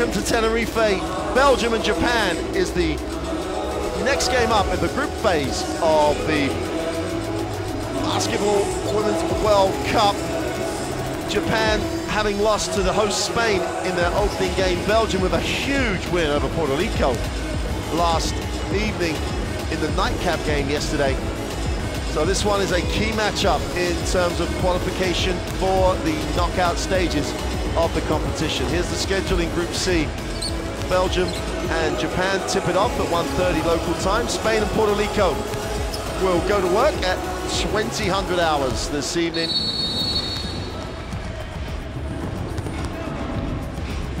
welcome to Tenerife. Belgium and Japan is the next game up in the group phase of the Basketball Women's World Cup. Japan having lost to the host Spain in their opening game. Belgium with a huge win over Puerto Rico last evening in the nightcap game yesterday. So this one is a key matchup in terms of qualification for the knockout stages of the competition. Here's the schedule in Group C. Belgium and Japan tip it off at 1.30 local time. Spain and Puerto Rico will go to work at 2000 hours this evening.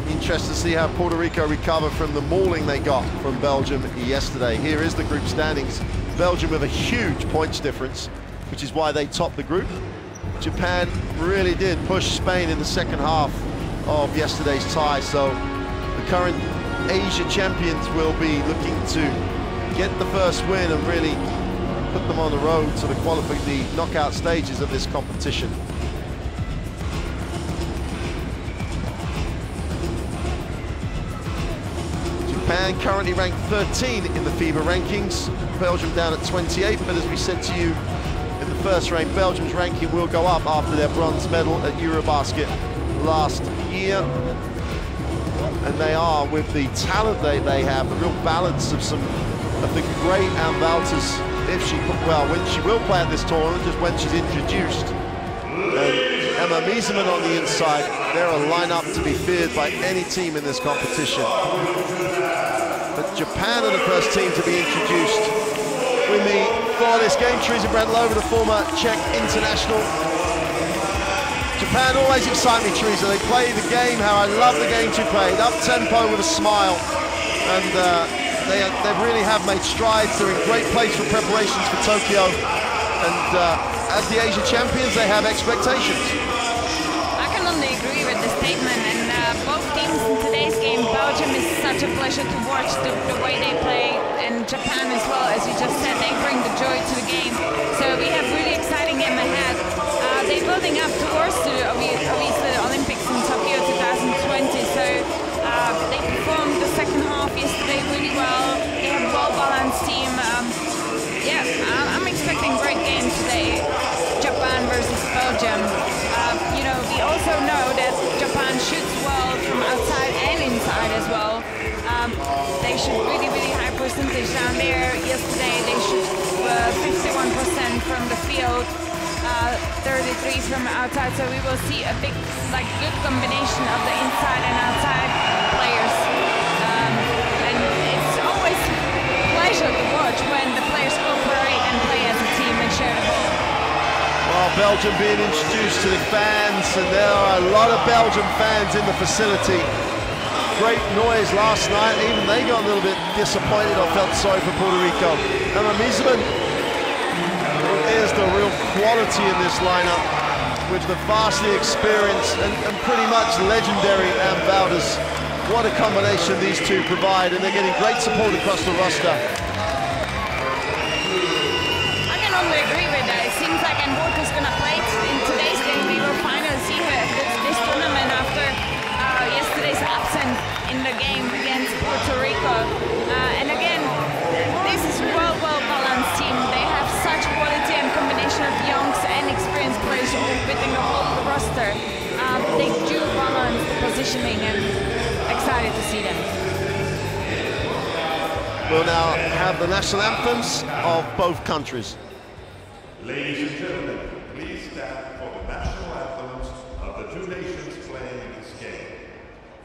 Interested to see how Puerto Rico recover from the mauling they got from Belgium yesterday. Here is the group standings. Belgium with a huge points difference, which is why they top the group. Japan really did push Spain in the second half of yesterday's tie. So the current Asia champions will be looking to get the first win and really put them on the road to the qualifying the knockout stages of this competition. Japan currently ranked 13 in the FIBA rankings, Belgium down at 28, but as we said to you first rank. Belgium's ranking will go up after their bronze medal at Eurobasket last year. And they are, with the talent they, they have, the real balance of some of the great Ann if she, well, when she will play at this tournament, just when she's introduced. And Emma Meesseman on the inside, they're a lineup to be feared by any team in this competition. But Japan are the first team to be introduced. With me for this game. Teresa Bradlova, the former Czech international. Japan always excite me, Teresa. They play the game how I love the game to play. Up-tempo with a smile. And uh, they, they really have made strides. They're in great place for preparations for Tokyo. And uh, as the Asia champions, they have expectations. I can only agree with the statement. And uh, both teams in today's game, Belgium is such a pleasure to watch the, the way they play Japan as well, as you just said, they bring the joy to the game. So we have really exciting game ahead. Uh, they're building up towards the, obviously the Olympics in Tokyo 2020. So uh, they performed the second half yesterday really well. They have a well-balanced team. Um, yeah, I'm expecting great game today. Japan versus Belgium. Uh, you know, we also know that Japan shoots well from outside and inside as well. Um, they should really, really percentage down there. Yesterday they shoot 51% uh, from the field, uh, 33 from outside. So we will see a big, like, good combination of the inside and outside players. Um, and it's always a pleasure to watch when the players cooperate and play as a team and share the ball. Well, Belgium being introduced to the fans, and there are a lot of Belgian fans in the facility great noise last night. Even they got a little bit disappointed or felt sorry for Puerto Rico. Emma Meesseman is the real quality in this lineup with the vastly experienced and, and pretty much legendary Wauters. What a combination these two provide, and they're getting great support across the roster. I can only agree with that. It seems like Ann is going to play absence the game against Puerto Rico. Uh, and again, this is well, well balanced team. They have such quality and combination of youngs and experienced players within the whole roster. Um, they do balance the positioning and excited to see them. We'll now have the national anthems of both countries. Ladies and gentlemen, please stand for the national anthems of the two nations playing this game.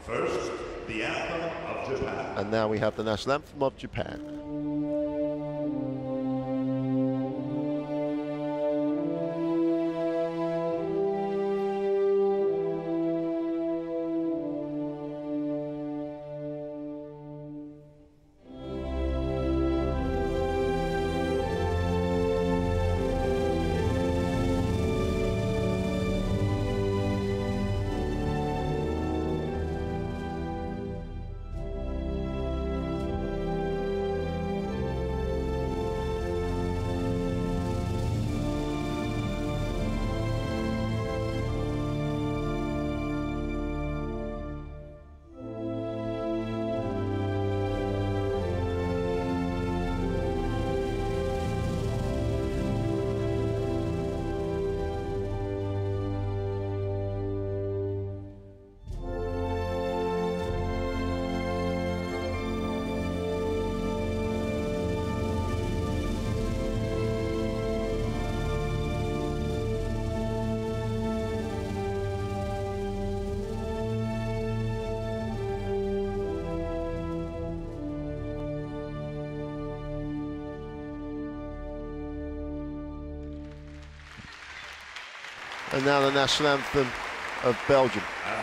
First, the anthem of Japan. And now we have the national anthem of Japan. Now the national anthem of Belgium. Ah,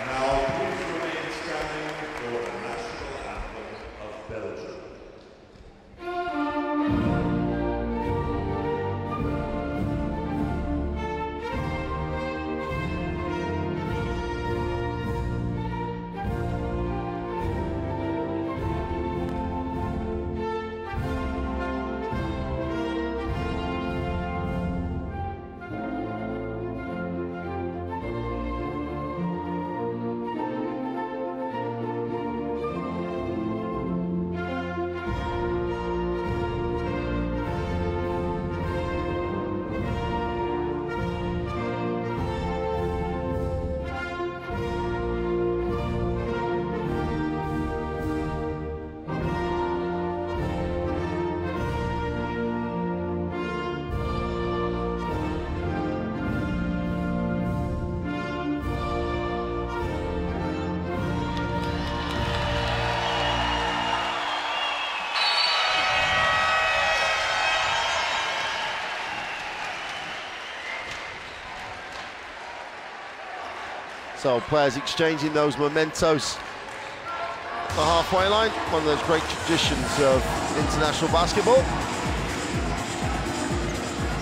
So players exchanging those mementos. The halfway line, one of those great traditions of international basketball.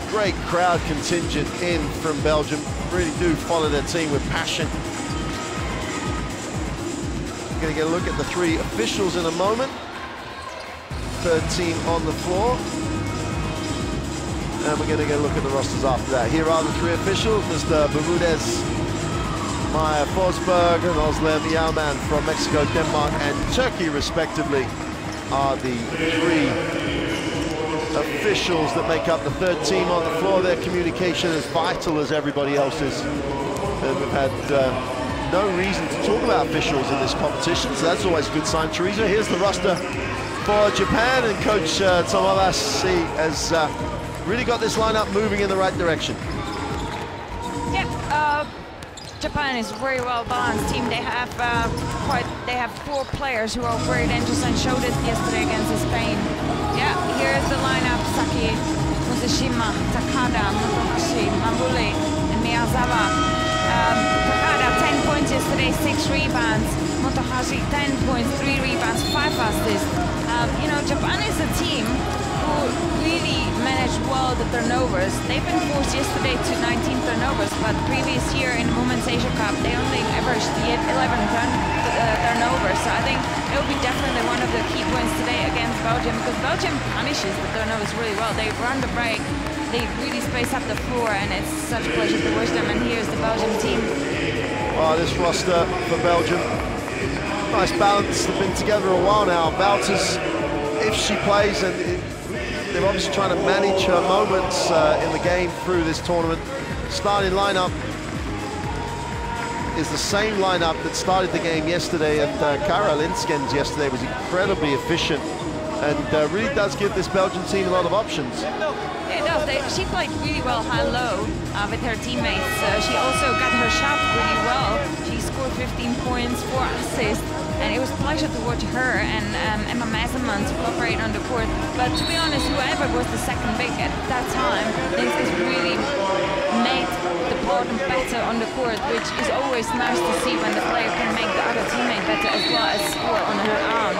Great crowd contingent in from Belgium. Really do follow their team with passion. We're going to get a look at the three officials in a moment. Third team on the floor. And we're going to get a look at the rosters after that. Here are the three officials, Mr. Bermudez, Maya Forsberg and Özlem Yalman from Mexico, Denmark and Turkey respectively are the three officials that make up the third team on the floor. Their communication is vital as everybody else's. And we've had uh, no reason to talk about officials in this competition, so that's always a good sign. Teresa, here's the roster for Japan and Coach uh, Tom Hovasse has uh, really got this lineup moving in the right direction. Japan is very well balanced team. They have uh, quite they have four players who are very dangerous and showed it yesterday against Spain. Yeah, here's the lineup: Saki, Muzushima, Takada, Motohashi, Mawuli, and Miyazawa. Um, Takada 10 points yesterday, six rebounds. Motohashi 10 points, three rebounds, five assists. Um, you know, Japan is a team really managed well the turnovers. They've been forced yesterday to 19 turnovers, but previous year in Women's Asia Cup, they only averaged 11 turn, uh, turnovers. So I think it will be definitely one of the key points today against Belgium because Belgium punishes the turnovers really well. They run the break, they really space up the floor, and it's such a pleasure to watch them. And here's the Belgium team. Oh, this roster for Belgium, nice balance. They've been together a while now. Wauters, if she plays, and they're obviously trying to manage her moments uh, in the game through this tournament. Starting lineup is the same lineup that started the game yesterday, and uh, Kyara Linskens yesterday was incredibly efficient and uh, really does give this Belgian team a lot of options. It does. They, she played really well high-low uh, with her teammates. She also got her shot really well. She scored 15 points, four assists, and it was a pleasure to watch her and um, Emma Meesseman cooperate on the court. But to be honest, whoever was the second big at that time, Linskens really made the partner better on the court, which is always nice to see when the player can make the other teammate better as well as score on her own.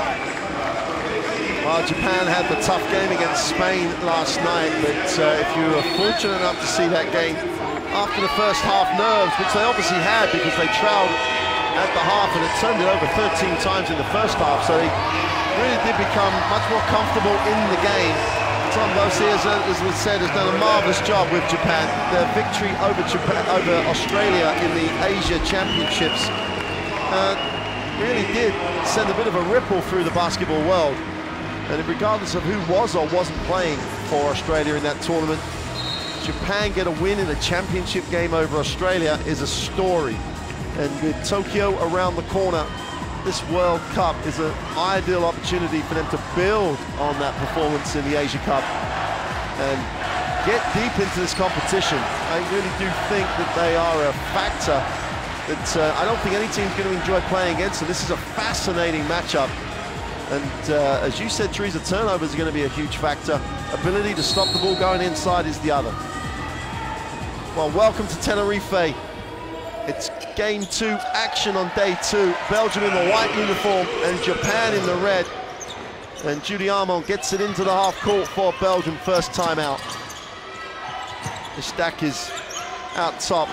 Well, Japan had the tough game against Spain last night, but uh, if you were fortunate enough to see that game after the first half nerves, which they obviously had because they trailed at the half and it turned it over 13 times in the first half, so they really did become much more comfortable in the game. Tom Hovasse, as, as we said, has done a marvellous job with Japan. Their victory over Japan, over Australia in the Asia Championships uh, really did send a bit of a ripple through the basketball world. And regardless of who was or wasn't playing for Australia in that tournament, Japan get a win in a championship game over Australia is a story. And with Tokyo around the corner, this World Cup is an ideal opportunity for them to build on that performance in the Asia Cup and get deep into this competition. I really do think that they are a factor that uh, I don't think any team's going to enjoy playing against. So this is a fascinating matchup. And uh, as you said, Teresa, turnovers are going to be a huge factor. Ability to stop the ball going inside is the other. Well, welcome to Tenerife. It's game two action on day two. Belgium in the white uniform and Japan in the red. And Julie Allemand gets it into the half court for Belgium, first time out. The stack is out top.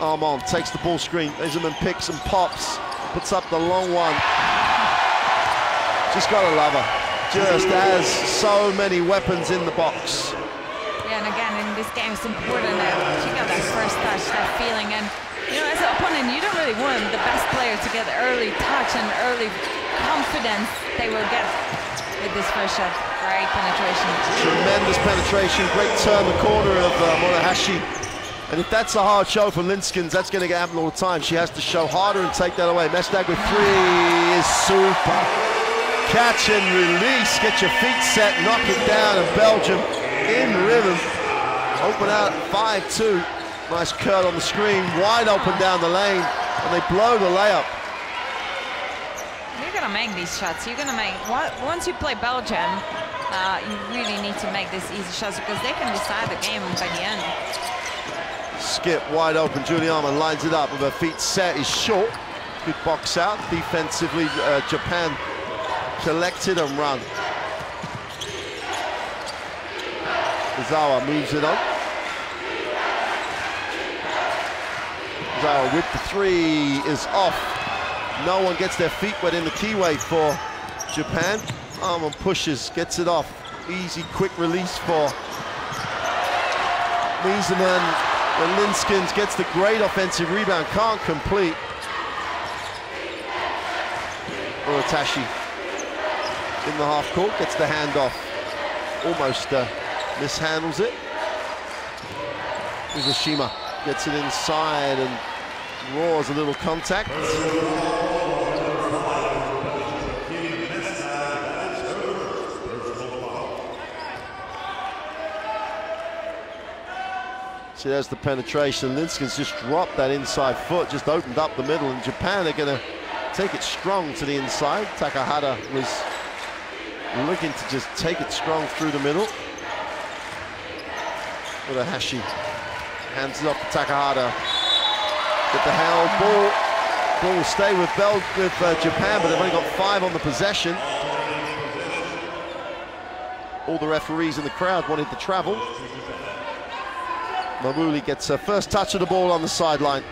Allemand takes the ball screen. Iserman picks and pops, puts up the long one. Just gotta love her. Just has so many weapons in the box. Yeah, and again, in this game, it's important that she got that first touch, that feeling. And, you know, as an opponent, you don't really want the best player to get early touch and early confidence they will get with this first shot. Great penetration. Tremendous penetration, great turn the corner of uh, Motohashi. And if that's a hard show for Linskens, that's going to happen all the time. She has to show harder and take that away. Mestdagh with three is super. Catch and release, get your feet set, knock it down, and Belgium in rhythm. Open out 5-2. Nice curl on the screen, wide open down the lane, and they blow the layup. You're gonna make these shots. You're gonna make once you play Belgium, uh, you really need to make these easy shots because they can decide the game by the end. Skip wide open. Julie Allemand lines it up with her feet set. Is short. Good box out. Defensively, uh, Japan collected and run. Zawa moves it on. Zawa with the three is off. No one gets their feet wet in the keyway for Japan. Allemand pushes, gets it off. Easy, quick release for Meesseman. And Linskens gets the great offensive rebound, can't complete. Uratashi in the half court, gets the handoff. Almost uh, mishandles it. Uzushima gets it inside and roars a little contact. See, there's the penetration. Linskens just dropped that inside foot, just opened up the middle, and Japan are going to take it strong to the inside. Takada was looking to just take it strong through the middle. Motohashi hands it off to Takada. Get the held ball. Ball will stay with Bel with uh, Japan, but they've only got five on the possession. All the referees in the crowd wanted to travel. Mawuli gets her first touch of the ball on the sideline.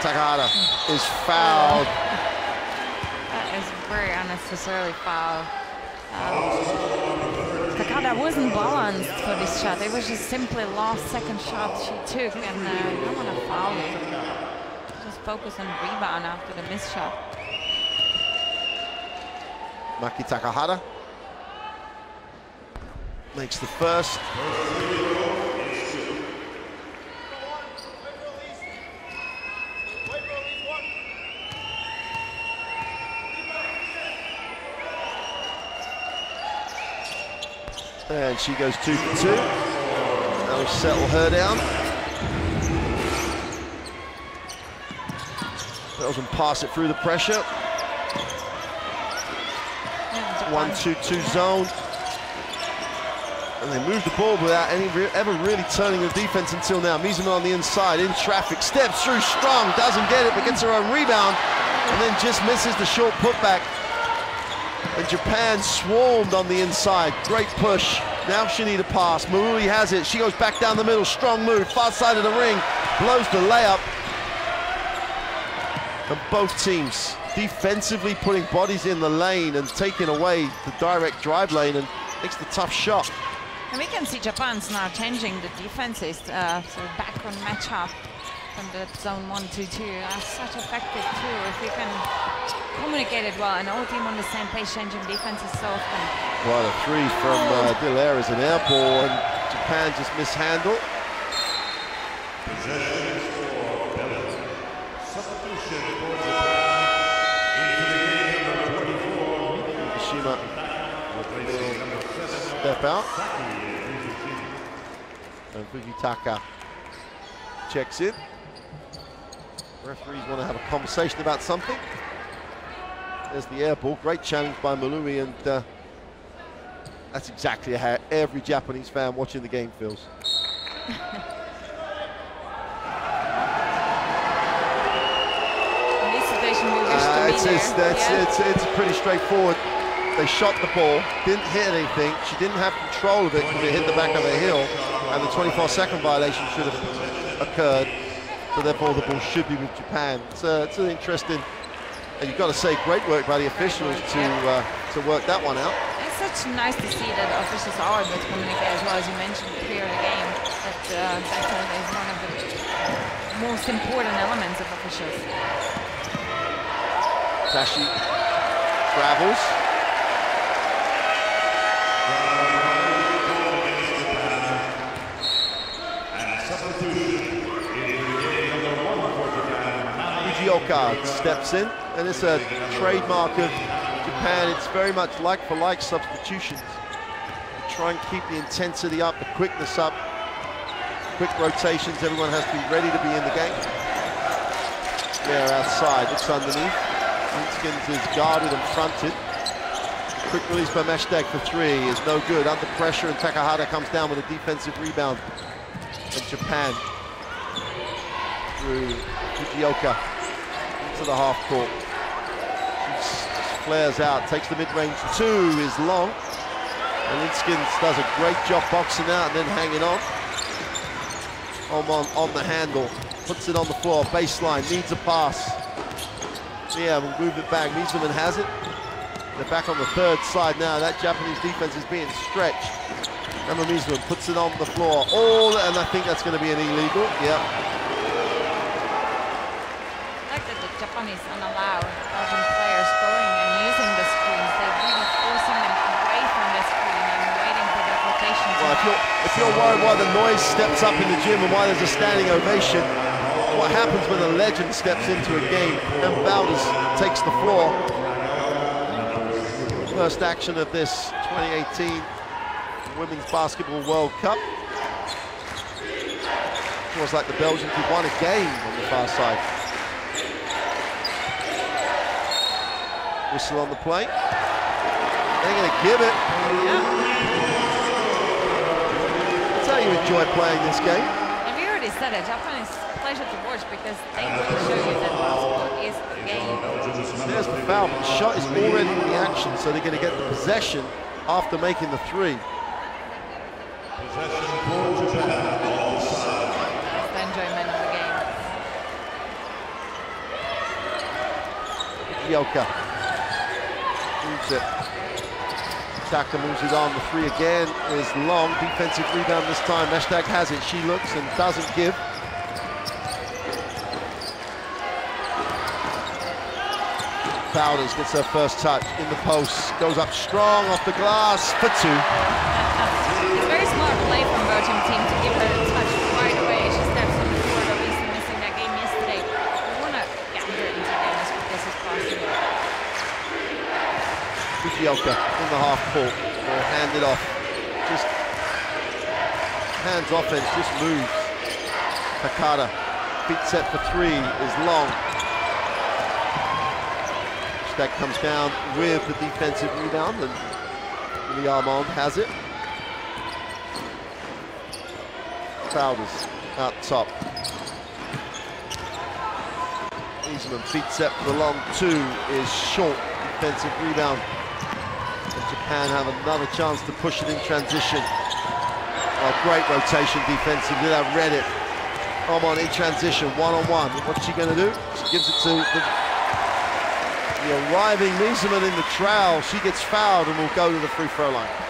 Takada is fouled. That is very unnecessarily foul. Um, Takada wasn't balanced for this shot. It was just simply last second shot she took, and uh, you don't want to foul it. Just focus on rebound after the missed shot. Maki Takada makes the first. And she goes two for two. Now we settle her down. Belgium pass it through the pressure. One, two, two zone. And they move the ball without any re ever really turning the defense until now. Miesemann on the inside, in traffic, steps through strong, doesn't get it, but gets her own rebound, and then just misses the short putback. And Japan swarmed on the inside. Great push. Now she need a pass. Mawuli has it. She goes back down the middle. Strong move. Far side of the ring. Blows the layup. And both teams defensively putting bodies in the lane and taking away the direct drive lane and makes the tough shot. And we can see Japan's now changing the defenses, uh, so back on matchup from the zone 1 2 2. That's such effective too. If you can communicate it well and all team on the same page, changing defenses so often. Well, a three from uh, Delaere is an air ball, and Japan just mishandled. Step out, and Fujioka checks in. Referees want to have a conversation about something. There's the air ball. Great challenge by Mawuli, and uh, That's exactly how every Japanese fan watching the game feels. This situation, we wish Uh, it's, it's, that's, yeah. it's, it's pretty straightforward. They shot the ball, didn't hit anything. She didn't have control of it because it hit the back of her heel, and the 24-second violation should have occurred. So therefore, the ball should be with Japan. It's, uh, it's an interesting, and you've got to say, great work by the officials to uh, to work that one out. It's such nice to see that officials are able to communicate as well as you mentioned clear the game. That uh, that is one of the most important elements of officials. Tashi travels. Fujioka steps in, and it's a trademark of Japan. It's very much like for like substitutions. They try and keep the intensity up, the quickness up, quick rotations. Everyone has to be ready to be in the game. There outside, looks underneath. Linskens is guarded and fronted. Quick release by Mestdagh for three is no good. Under pressure, and Takada comes down with a defensive rebound. And Japan through Fujioka into the half court. She flares out, takes the mid-range. Two is long. And Linskens does a great job boxing out and then hanging on. On, on the handle, puts it on the floor, baseline, needs a pass. Yeah, we'll move it back. Meesseman has it. They're back on the third side now. That Japanese defense is being stretched. Emma Meesseman puts it on the floor. All, and I think that's going to be an illegal. Yeah. 20s and allow Belgian players going and using the screens. They're really forcing them away from the screen and waiting for their rotation. Well, if you're, if you're worried why the noise steps up in the gym and why there's a standing ovation, what happens when a legend steps into a game and Wauters takes the floor. First action of this 2018 Women's Basketball World Cup. Feels was like the Belgians could won a game on the far side. Whistle on the plate. They're going to give it. That's how you enjoy playing this game. And we already said it, Japan is a pleasure to watch because they will show you that basketball is a game. There's the foul, but the shot is already in the action, so they're going to get the possession after making the three. Possession for Japan. All sides. That's the enjoyment of the game. Yoka moves it. Taka moves. The three again is long. Defensive rebound this time. Mestdagh has it. She looks and doesn't give. Wauters gets her first touch in the post. Goes up strong off the glass for two. It's very smart play from Belgium team to give her a touch right away. She steps on the court, obviously missing that game yesterday. We want to get her into the game as quick as is possible. Fujioka in the half court or hand it off. Just hands off offense, just moves. Takada, feet set for three is long. Stack comes down with the defensive rebound and Lee Allemand has it. Crowders out top. Meesseman feet set for the long two is short. Defensive rebound. And have another chance to push it in transition. Oh, great rotation defensively. I've read it. Allemand in transition, one on one. What's she going to do? She gives it to the, the arriving Meesseman in the trowel. She gets fouled and will go to the free throw line.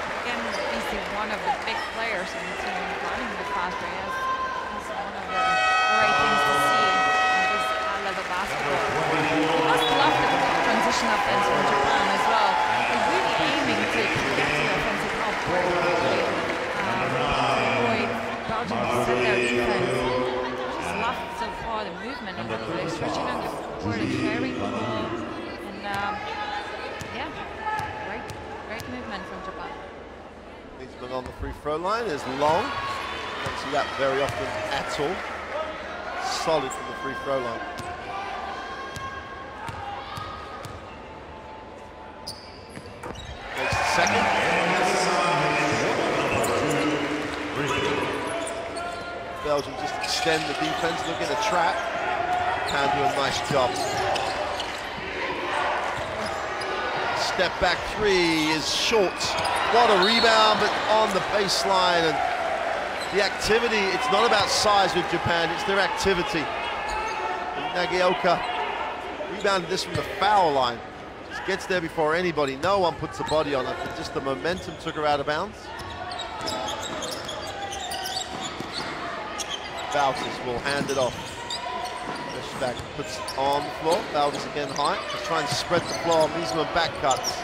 line is long. Don't see that very often at all. Solid from the free throw line. Makes the second. Belgium just extend the defense, look at the trap. Can do a nice job. Step back three is short. What a rebound, but on the baseline. And the activity, it's not about size with Japan, it's their activity. And rebounded this from the foul line. Just gets there before anybody. No one puts the body on it, just the momentum took her out of bounds. Wauters will hand it off. Back puts on the floor. Wauters again high. He's trying to spread the floor. Meesseman back cuts.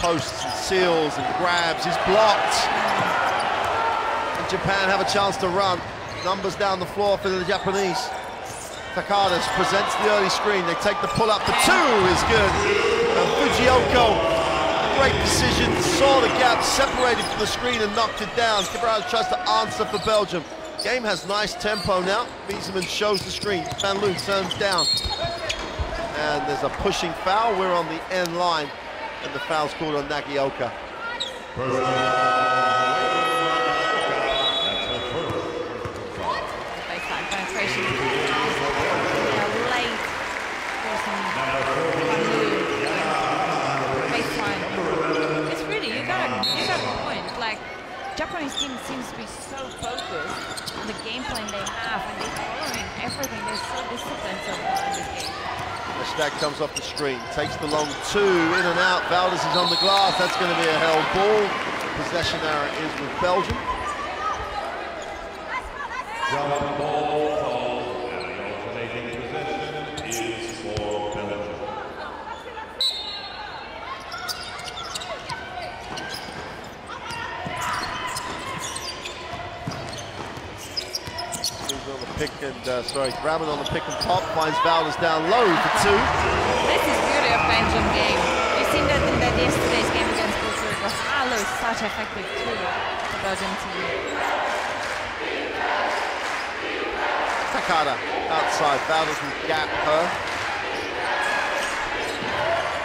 Posts and seals and grabs. He's blocked. And Japan have a chance to run. Numbers down the floor for the Japanese. Takada presents the early screen. They take the pull up. The two is good. And Fujioka, great decision. Saw the gap, separated from the screen and knocked it down. Cabrera tries to answer for Belgium. Game has nice tempo now. Meesseman shows the screen. Vanloo turns down. And there's a pushing foul. We're on the end line. And the foul's called on. Baseline. It's really you got a you got a point. Like Japanese team seems to be so focused on the game plan they have and they're following everything. They're so disciplined so far in this game. The stack comes off the screen, takes the long two, in and out. Wauters is on the glass. That's going to be a held ball. Possession error is with Belgium. Drop ball called, and the alternating possession is for Belgium. Moves on the pick and, uh, sorry, grabbing on the pick and pop, finds Wauters down low for two. This is beauty of Belgium game. You've seen that in that yesterday's game against Costa Rica. High-low is such effective tool for Belgium team. Takada outside, Wauters will gap her.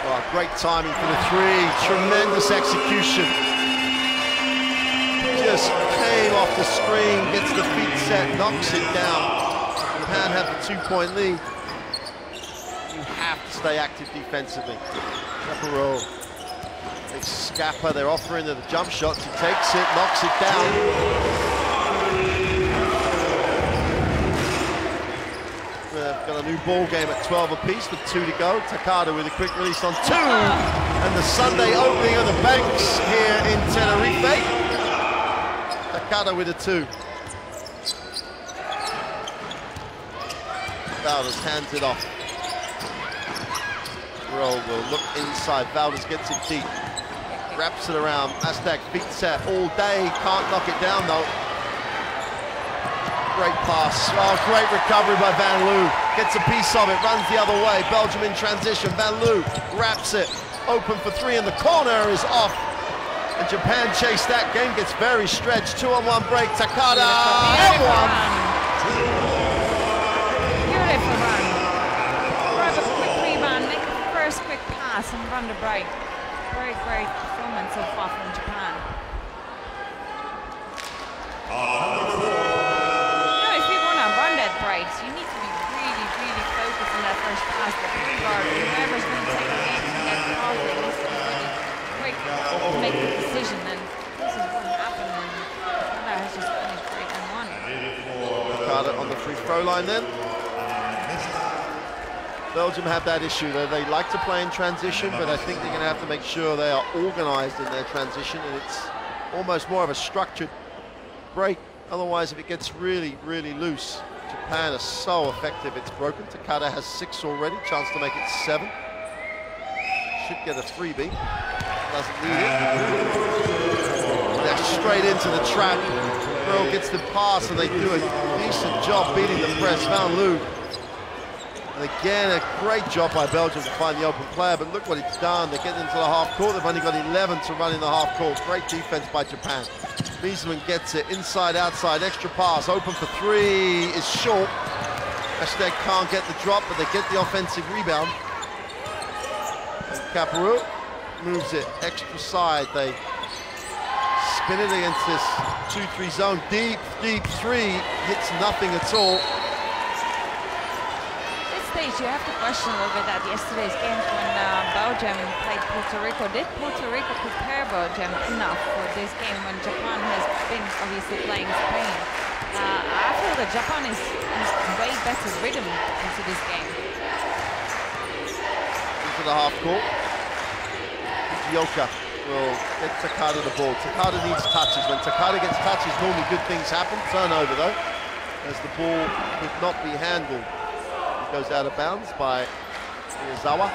Oh, great timing for the three, tremendous execution. Just came off the screen, gets the feet set, knocks it down. Japan have the two-point lead. You have to stay active defensively. Carpreaux takes Scappa, they're offering the jump shots, he takes it, knocks it down. We've got a new ball game at 12 apiece with two to go. Takada with a quick release on two. And the Sunday opening of the banks here in Tenerife. Takada with a two. Wauters hands it off. Roll will look inside. Wauters gets it deep. Wraps it around. Aztec feet set all day. Can't knock it down though. Great pass. Oh, great recovery by Vanloo. Gets a piece of it, runs the other way. Belgium in transition. Van Loo wraps it. Open for three in the corner is off. And Japan chase that. Game gets very stretched. Two on one break. Takada Beautiful run. Beautiful run. Grab a quick rebound, make a first quick pass and run the break. Very great performance so far from Japan. You know, if you want to run that break, you need to be really, really focused on that first pass. Guard, whoever's going to take the that needs to to make the decision. And this is what. Takada on the free throw line then. Belgium have that issue. They, they like to play in transition, but I think they're going to have to make sure they are organized in their transition and it's almost more of a structured break. Otherwise, if it gets really, really loose, Japan is so effective. It's broken. Takada has six already. Chance to make it seven. Should get a freebie. Doesn't need it. They're straight into the trap. Girl gets the pass and they do a decent job beating the press. Vanloo. And again, a great job by Belgium to find the open player, but look what it's done. They're getting into the half court. They've only got 11 to run in the half court. Great defense by Japan. Meesseman gets it inside, outside, extra pass. Open for three is short. Mestdagh can't get the drop, but they get the offensive rebound. Carpreaux moves it extra side. They spin it against this 2-3 zone. Deep, deep three, hits nothing at all. At this stage, you have to question a little bit that yesterday's games when uh, Belgium played Puerto Rico. Did Puerto Rico prepare Belgium enough for this game when Japan has been obviously playing Spain? Uh, I feel that Japan is, is way better rhythm into this game. Into the half court. Yoka will get Takada the ball. Takada needs touches. When Takada gets touches, normally good things happen. Turnover though, as the ball could not be handled. It goes out of bounds by Miyazawa.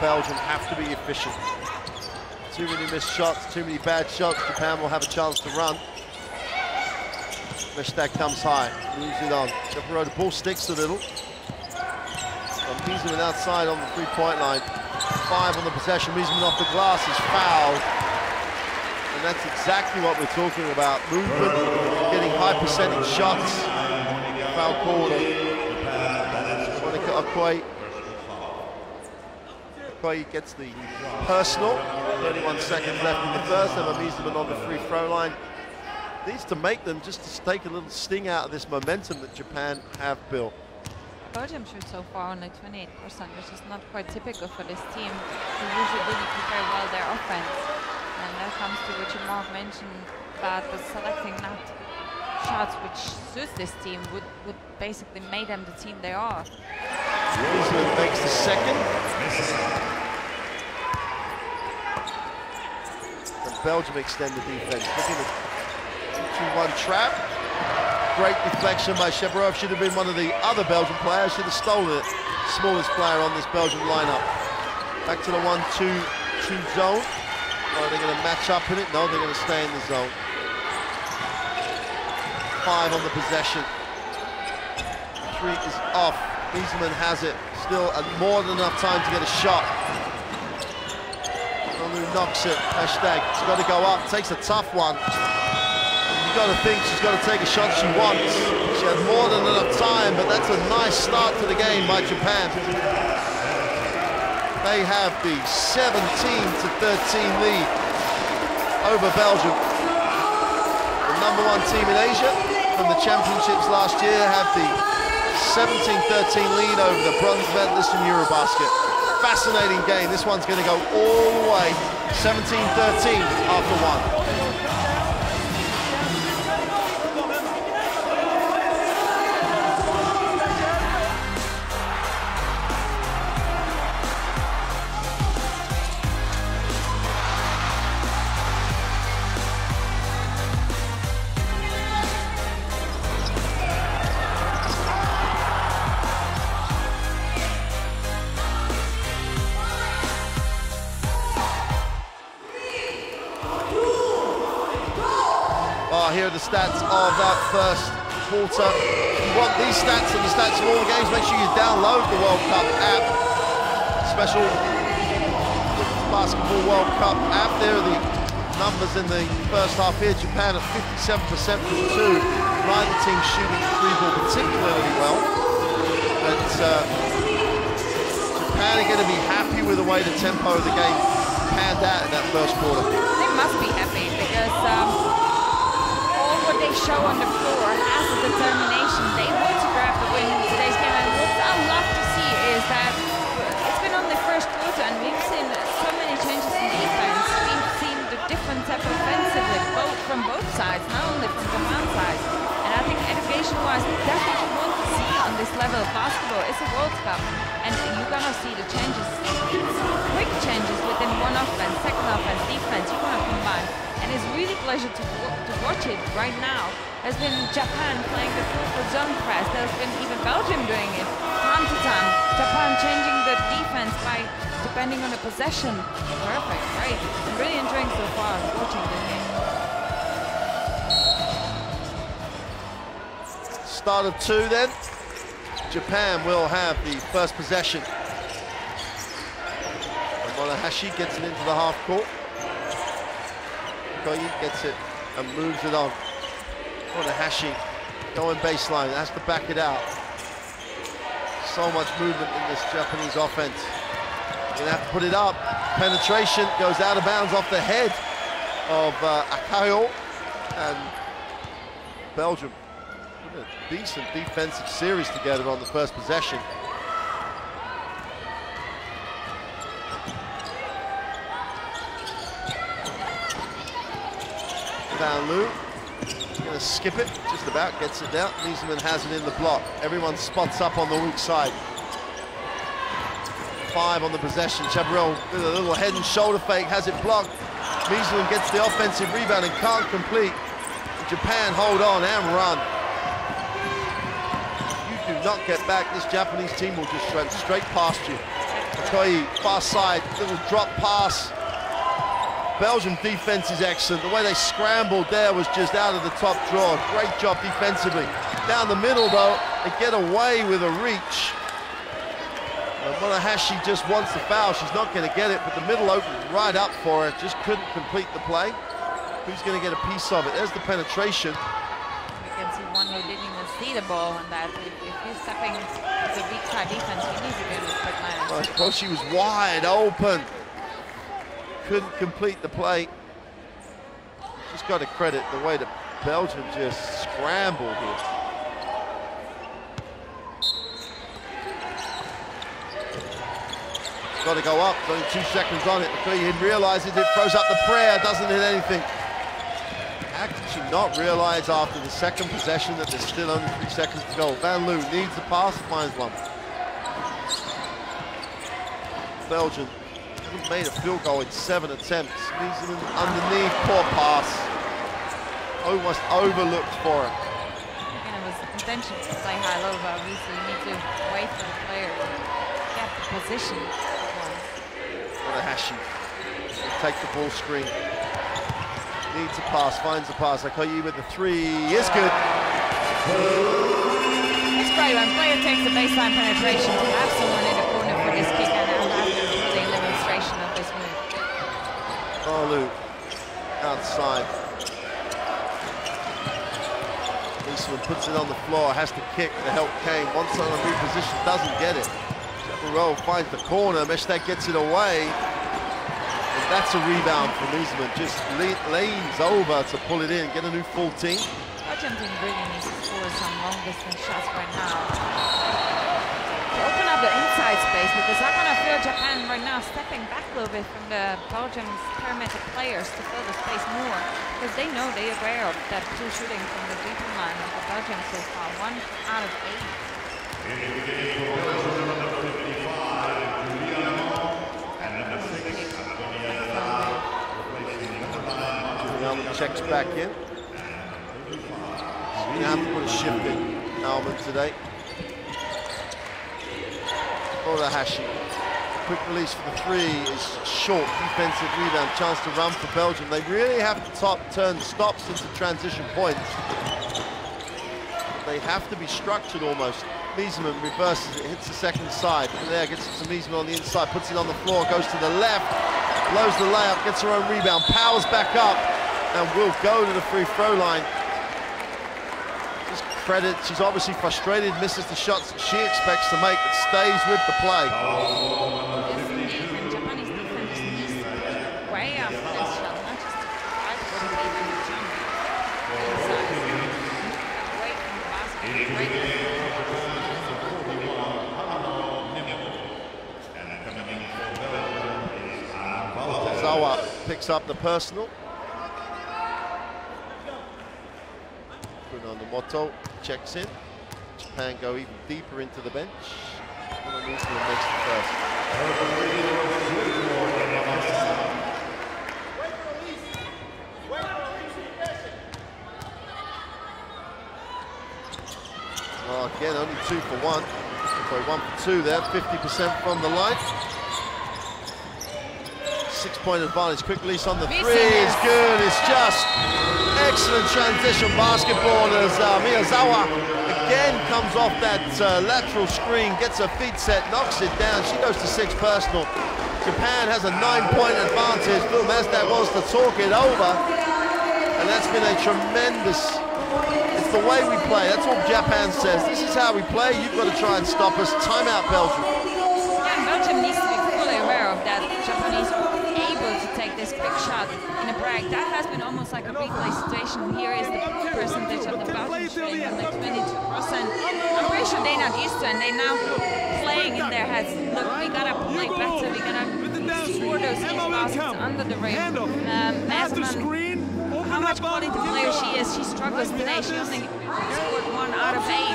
Belgium have to be efficient. Too many missed shots, too many bad shots. Japan will have a chance to run. Mestdagh comes high, moves it on. Carpreaux, the ball sticks a little. And Meesseman outside on the three-point line. Five on the possession. Meesseman off the glass is fouled. And that's exactly what we're talking about. Movement, getting high percentage shots. Foul on Monica Okoye. Okoye gets the personal. 31 seconds left in the first. Emma Meesseman on the free throw line needs to make them just to take a little sting out of this momentum that Japan have built. Belgium shoots so far only 28%, which is not quite typical for this team, who usually really prepare well their offense. And that comes to what Mark mentioned about the selecting not shots which suits this team would, would basically make them the team they are. Meesseman makes the second. And Belgium extend the defense. Looking 2-1 trap. Great deflection by Shebarov. Should have been one of the other Belgian players. Should have stolen it. Smallest player on this Belgian lineup. Back to the 1-2-2 zone. Oh, Are they going to match up in it? No, they're going to stay in the zone. Five on the possession. Three is off. Meesseman has it. Still uh, more than enough time to get a shot. Olu knocks it. Mestdagh. He's got to go up. Takes a tough one got to think she's got to take a shot she wants. She had more than enough time, but that's a nice start to the game by Japan. They have the 17 to 13 lead over Belgium. The number one team in Asia from the championships last year have the 17-13 lead over the bronze medalists in Eurobasket. Fascinating game. This one's going to go all the way 17-13 after one. Quarter. If you want these stats and the stats of all the games, make sure you download the World Cup app. Special Basketball World Cup app. There are the numbers in the first half here. Japan at 57% from two. Neither team shooting three ball particularly well. But uh, Japan are going to be happy with the way the tempo of the game panned out in that first quarter. They must be happy because um, what they show on the floor a determination. They want to grab the win in today's game. And what I love to see is that it's been on the first quarter and we've seen so many changes in defense. We've seen the different type offensively, both from both sides, not only from the man side. And I think education-wise, that's what you want to see on this level of basketball. It's a World Cup, and you're gonna see the changes, quick changes within one offense, second offense, defense. You're gonna combine and it's really pleasure to, to watch it right now. Has been Japan playing the full zone press. There's been even Belgium doing it time to time. Japan changing the defense by depending on the possession. Perfect, great. I'm really enjoying so far watching this game. Start of two then. Japan will have the first possession. Motohashi gets it into the half court. Okoye gets it and moves it on. Motohashi going baseline, has to back it out. So much movement in this Japanese offense. Gonna have to put it up. Penetration goes out of bounds off the head of uh, Akayo. And Belgium a decent defensive series together on the first possession. Vanloo Gonna skip it, just about, gets it down. Meesseman has it in the block. Everyone spots up on the weak side. Five on the possession. Chabrol with a little head and shoulder fake, has it blocked. Meesseman gets the offensive rebound and can't complete. Japan hold on and run. You do not get back, this Japanese team will just run straight past you. Okoye, far side, little drop pass, Belgium defense is excellent. The way they scrambled there was just out of the top drawer. Great job defensively. Down the middle, though, they get away with a reach. Motohashi just wants the foul. She's not going to get it, but the middle opened right up for her. Just couldn't complete the play. Who's going to get a piece of it? There's the penetration. You can see one who didn't even see the ball on that. If, if he's stepping the weak side defense, he needs to get a quick line. Well, I suppose she was wide open couldn't complete the play. Just got to credit the way that Belgium just scrambled here. Got to go up, only two seconds on it. Before he realizes it, throws up the prayer, doesn't hit anything. How not realize after the second possession that there's still only three seconds to go? Vanloo needs the pass, finds one. Belgium He's made a field goal in seven attempts. He's underneath, poor pass. Almost overlooked for him. Again, it was intention to play high-low, but obviously you need to wait for the player to get the position. Motohashi take the ball screen. Needs a pass, finds a pass. you with the three is good. It's great when player takes the baseline penetration to have someone in the corner for this kick and have Arlu outside. Eastman puts it on the floor, has to kick to help Kane. Once on a reposition, doesn't get it. Chaparral finds the corner, Mestdagh gets it away. And that's a rebound from Eastman. Just lanes over to pull it in, get a new full team. Argentina really needs to score some long distance shots right now inside space because I kind of feel Japan right now stepping back a little bit from the Belgium's perimeter players to fill the space more because they know they are aware of that two shooting from the deep line of the Belgium so far, one out of eight. checks back in. You have to put a shift in, Allemand, today. Motohashi. Quick release for the three is short. Defensive rebound. Chance to run for Belgium. They really have to top turn stops into transition points. They have to be structured almost. Meesseman reverses it, hits the second side. From there, gets it to Meesseman on the inside, puts it on the floor, goes to the left, blows the layup, gets her own rebound, powers back up, and will go to the free throw line credit. She's obviously frustrated, misses the shots she expects to make, but stays with the play. Zawa picks up the personal. The motto checks in. Japan go even deeper into the bench. first. Well, again, only two for one. Sorry, one for two there, 50% from the line. Six-point advantage. Quick release on the three is good. It's just excellent transition basketball as uh, Miyazawa again comes off that uh, lateral screen, gets her feet set, knocks it down. She goes to six personal. Japan has a nine-point advantage. Bill Mestdagh wants to talk it over. And that's been a tremendous It's the way we play. That's what Japan says. This is how we play. You've got to try and stop us. Timeout, Belgium. Yeah, Belgium needs to be fully aware of that. Japanese able to take this quick shot in a break. That has been almost like a replay situation. Here is the percentage of the Belgian shooting, only 22%. I'm pretty sure they're not used to it, and they're now playing in their heads. Look, we gotta play better. We gotta score those easy baskets under the rim. Um, how much quality player she is. She struggles today. She only scored one out of eight,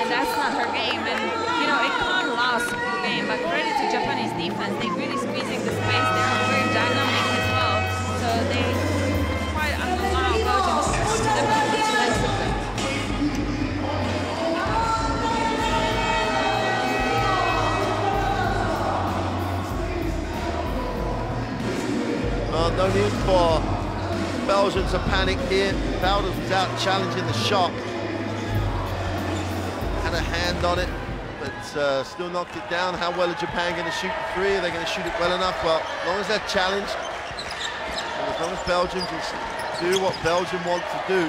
and that's not her game. And you know, it can't last the game. But credit to Japanese defense. They're really squeezing the space. They're very dynamic as well. So they quite Belgium to score to defensively. Uh, no need for Belgians to panic here. Wauters was out challenging the shot. Had a hand on it, but uh, still knocked it down. How well are Japan going to shoot the three? Are they going to shoot it well enough? Well, as long as they're challenged, as long as Belgium just do what Belgium want to do,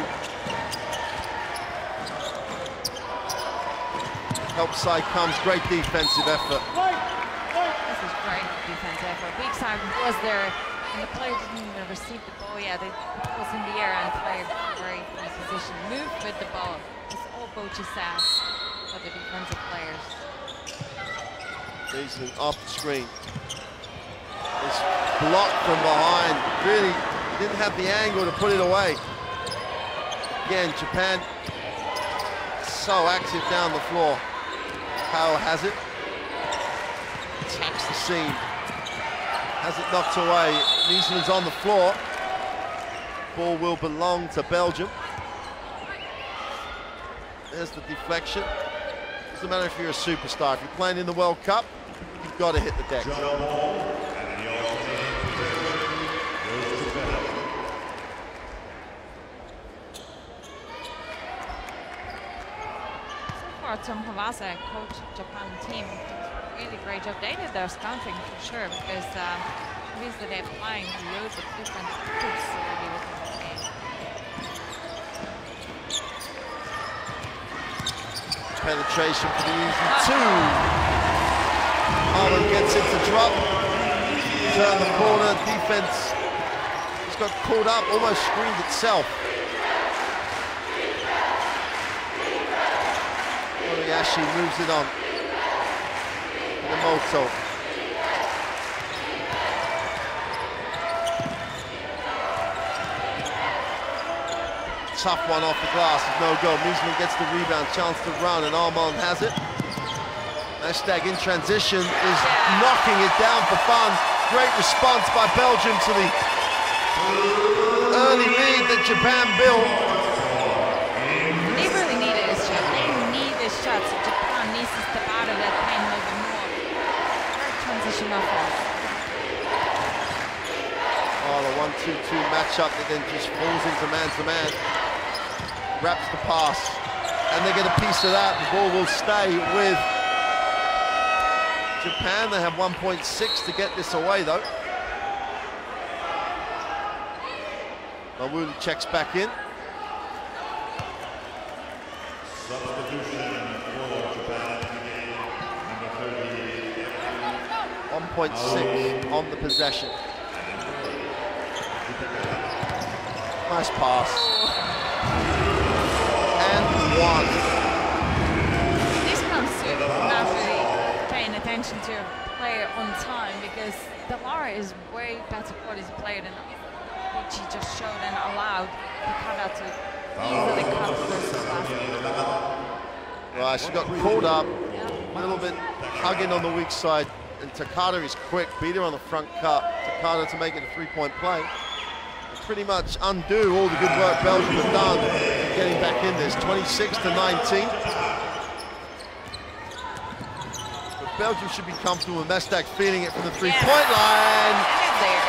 help side comes. Great defensive effort. This is great defensive effort. Weak side was there, and the player didn't even receive the ball yet. It was in the air and the player very in position. Move with the ball. It's all Bochi says for the defensive players. Riesling off the screen. It's blocked from behind. Really didn't have the angle to put it away. Again, Japan so active down the floor. Powell has it. Taps the seam. Has it knocked away. Meesseman's on the floor. Ball will belong to Belgium. There's the deflection. Doesn't matter if you're a superstar. If you're playing in the World Cup, you've got to hit the deck. John Ball and the alternating possession goes to Belgium. Tom Hovasse, coach Japan team, really great job. They did their scouting for sure because um, obviously they're applying loads of different game. Penetration for the easy two. Harlan gets it to drop. Turn the corner. Defense just got caught up, almost screened itself. Moriyashi moves it on. The Inamoto. Tough one off the glass, no go. Meesseman gets the rebound, chance to run, and Allemand has it. Mestdagh in transition is knocking it down for fun. Great response by Belgium to the early lead that Japan built. 2-2 matchup that then just falls into man-to-man. wraps the pass, and they get a piece of that. The ball will stay with Japan. They have 1.6 to get this away, though. Mawuli checks back in. Substitution for Japan 1.6 on the possession. Nice pass. And one. This comes to not really paying attention to a player on time because Delaere is way better quality player than what she just showed and allowed Takada to easily cut through. Right, she got caught up, a little bit hugging on the weak side, and Takada is quick, beat her on the front cut. Takada to make it a three-point play. Pretty much undo all the good work Belgium have done getting back in this, 26 to 19. But Belgium should be comfortable with Mestdagh feeling it from the three-point line. It's there.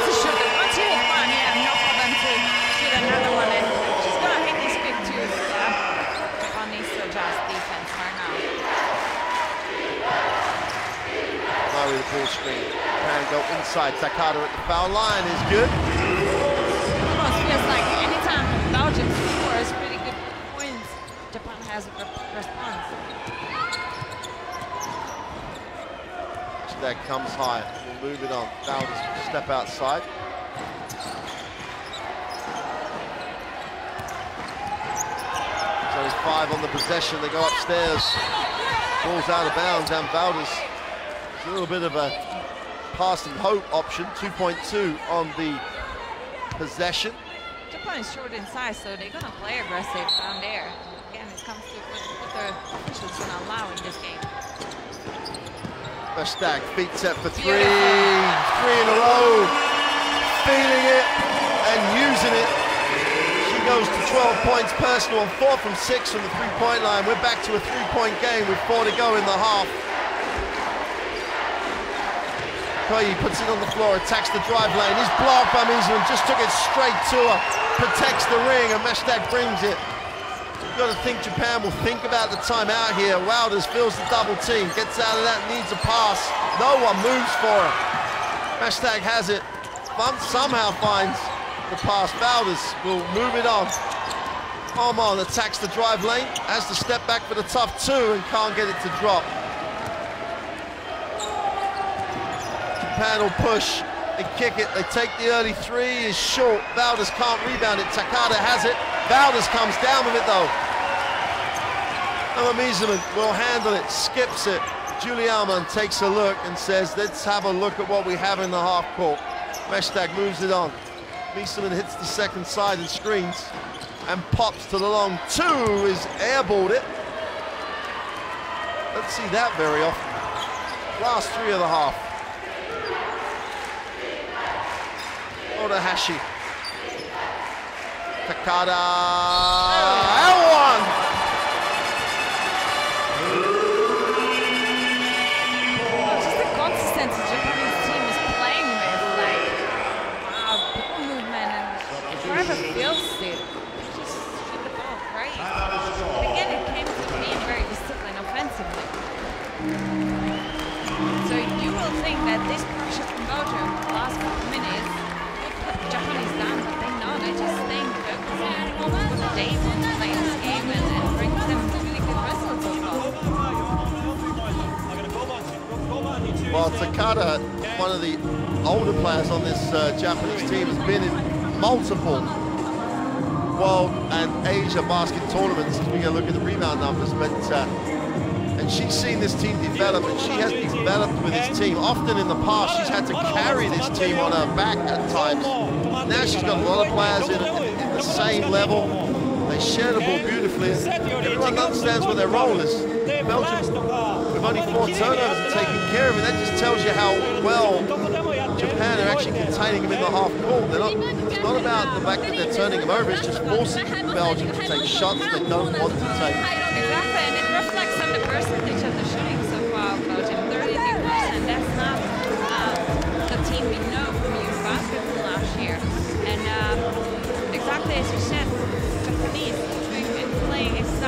It's a shooter. Once you hit one, you have no problem to shoot another one. And she's gonna hit this big too. Yeah. Japan needs to adjust defense right now. Murray the ball screen. Can go inside. Takada at the foul line is good. Almost feels like anytime Belgium scores pretty as a response. That comes high. We'll move it on. Wauters step outside. So there's five on the possession. They go upstairs. Ball's out of bounds, and Wauters. A little bit of a passing hope option. 2.2 on the possession. Japan is short in size, so they're going to play aggressive down there. Again, it comes to what the officials going to allow in this game. Mestdagh, feet set for three. Three in a row. Feeling it and using it. She goes to 12 points personal and four from six from the three-point line. We're back to a three-point game with four to go in the half. Koyi puts it on the floor, attacks the drive lane. He's blocked by Meesseman, just took it straight to her. Protects the ring, and Mestdagh brings it. You've got to think Japan will think about the timeout here. Wauters feels the double team, gets out of that, needs a pass. No one moves for her. Mestdagh has it, somehow finds the pass. Wauters will move it on. Allemand attacks the drive lane, has to step back for the tough two and can't get it to drop. Will push and kick it. They take the early three, is short. Wauters can't rebound it. Takada has it. Wauters comes down with it though. Amamizaman will handle it, skips it. Julie takes a look and says, let's have a look at what we have in the half court. Mestdagh moves it on. Meesseman hits the second side and screens and pops to the long two, is airballed it. Let's see that very often. Last three of the half. Odahashi. Takada. Oh, and they to game and, and brings them really good results. Well, Takada, one of the older players on this uh, Japanese team, has been in multiple World and Asia basket tournaments. We can look at the rebound numbers, but uh, and she's seen this team develop, and she has developed with this team. Often in the past, she's had to carry this team on her back at times. Now she's got a lot of players in, in the same level. They share the ball beautifully. Everyone understands what their role is. Belgium, with only four turnovers and taking care of it, that just tells you how well Japan are actually containing them in the half court. They're not, it's not about the fact that they're turning them over, it's just forcing Belgium to take shots they don't want to take.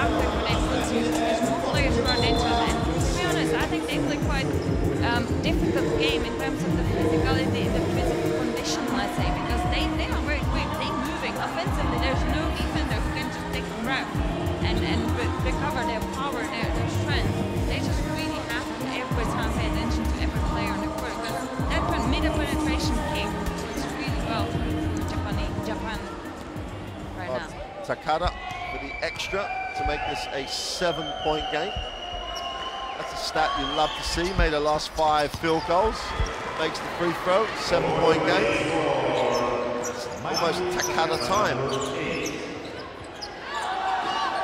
Playing exactly what they want to. There's more players run into them. And to be honest, I think they play quite um, difficult game in terms of the physicality, the physical condition, let's say, because they, they are very quick, they're moving. Offensively, there's no defender who can just take a grab and, and re recover their power, their, their strength. They just really have to every time pay attention to every player on the court because that middle penetration kick works really well for Japan, Japan right now. Takada for the extra to make this a seven-point game. That's a stat you love to see. Made her last five field goals. Makes the free throw. Seven-point game. Almost Takada time.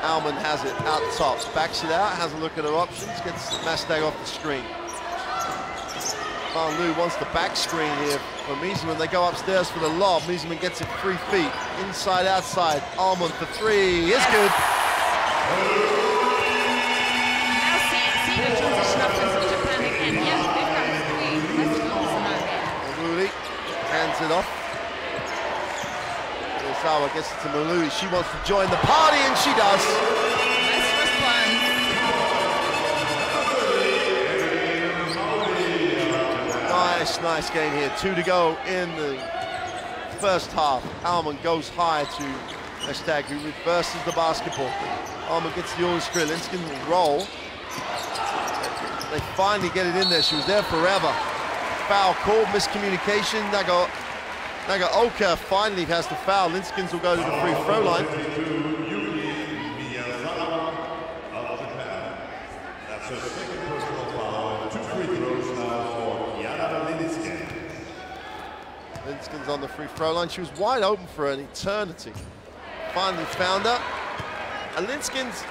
Allemand has it out top. Backs it out. Has a look at her options. Gets Mestdagh off the screen. Vanloo wants the back screen here for Meesseman. They go upstairs for the lob. Meesseman gets it three feet. Inside, outside. Allemand for three. Is good. Now see, see the transition offense for Japan again. Yeah, they've got three. Let's focus on our game. Mawuli hands it off. Gets it to Mawuli. She wants to join the party, and she does. Nice response. Nice, nice game here. Two to go in the first half. Allemand goes high to Mestdagh who reverses the basketball. Armour gets the all will roll. They finally get it in there. She was there forever. Foul called, miscommunication. Naga, Nagaoka finally has the foul. Linskens will go to the free throw line. Linskens on the free throw line. She was wide open for an eternity. Finally found her. And Linskens,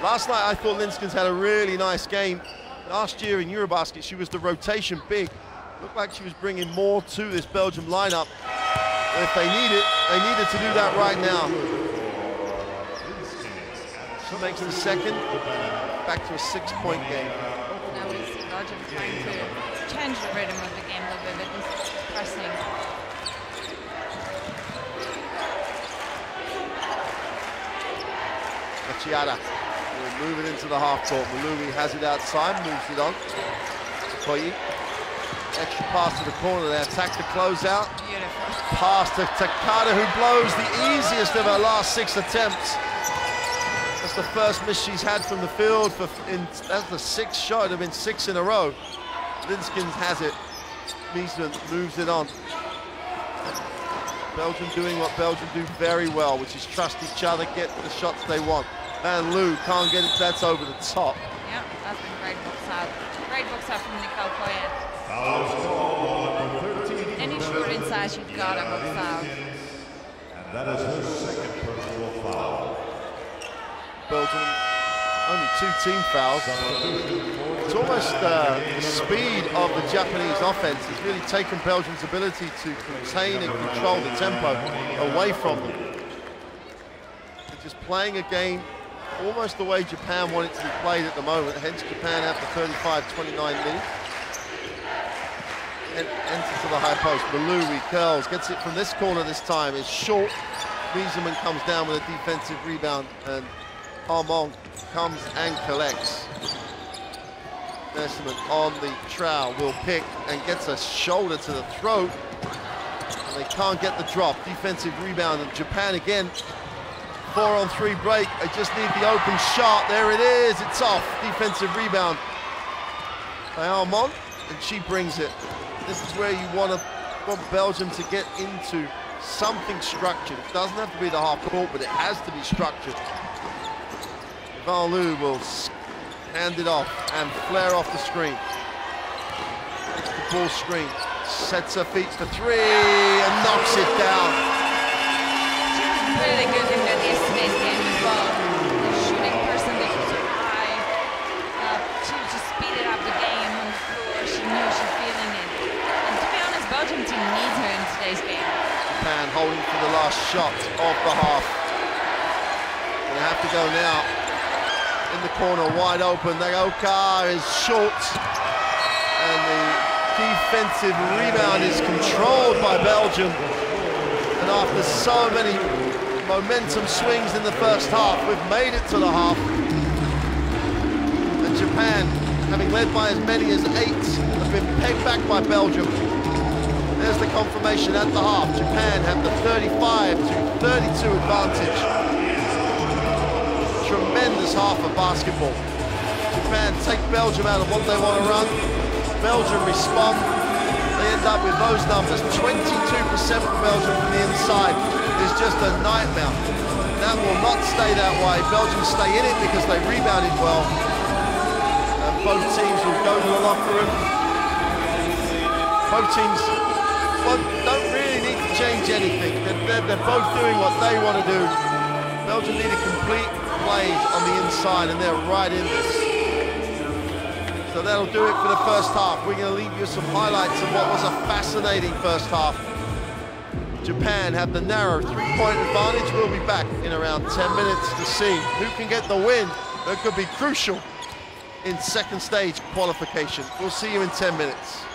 last night I thought Linskens had a really nice game. Last year in Eurobasket, she was the rotation big. Looked like she was bringing more to this Belgium lineup. But if they need it, they needed to do that right now. She makes the second, back to a six-point game. Now we see Belgium trying to change the rhythm of the game a little bit pressing. Machida will move it into the half court. Mawuli has it outside, moves it on. Koyi. Extra pass to the corner. They attack the closeout. Beautiful. Pass to Takada, who blows the easiest of her last six attempts. That's the first miss she's had from the field. For in, that's the sixth shot. It'd have been six in a row. Linskens has it. Meesseman moves it on. Belgium doing what Belgium do very well, which is trust each other, get the shots they want. Vanloo can't get it, that's over the top. Yeah, that's been great box out. Great box out from Nicole Koyen. Foul is called on number 13. Any short inside, you've got to box out. And that is her second personal foul. Belgium only two team fouls. It's almost uh, the speed of the Japanese offense has really taken Belgium's ability to contain and control the tempo away from them. They're just playing a game almost the way Japan want it to be played at the moment. Hence Japan have the 35-29 lead. And enters to the high post. Mawuli curls, gets it from this corner this time. It's short. Wieselman comes down with a defensive rebound and Allemand comes and collects. Meesseman on the trowel will pick and gets a shoulder to the throat. And they can't get the drop. Defensive rebound and Japan again. Four on three break. They just need the open shot. There it is. It's off. Defensive rebound by Allemand and she brings it. This is where you want to want Belgium to get into something structured. It doesn't have to be the half court, but it has to be structured. Vanloo will hand it off and flare off the screen. It's the ball screen. Sets her feet for three and knocks it down. Really good for the last shot of the half. They have to go now. In the corner, wide open. Nagaoka is short. And the defensive rebound is controlled by Belgium. And after so many momentum swings in the first half, we've made it to the half. And Japan, having led by as many as eight, have been pegged back by Belgium. There's the confirmation at the half. Japan have the 35 to 32 advantage. Tremendous half of basketball. Japan take Belgium out of what they want to run. Belgium respond. They end up with those numbers. 22% for Belgium from the inside is just a nightmare. That will not stay that way. Belgium stay in it because they rebounded well. And both teams will go to the locker room. Both teams well, don't really need to change anything. They're, they're, they're both doing what they want to do. Belgium need a complete plays on the inside and they're right in this. So that'll do it for the first half. We're going to leave you some highlights of what was a fascinating first half. Japan have the narrow three-point advantage. We'll be back in around 10 minutes to see who can get the win. That could be crucial in second stage qualification. We'll see you in 10 minutes.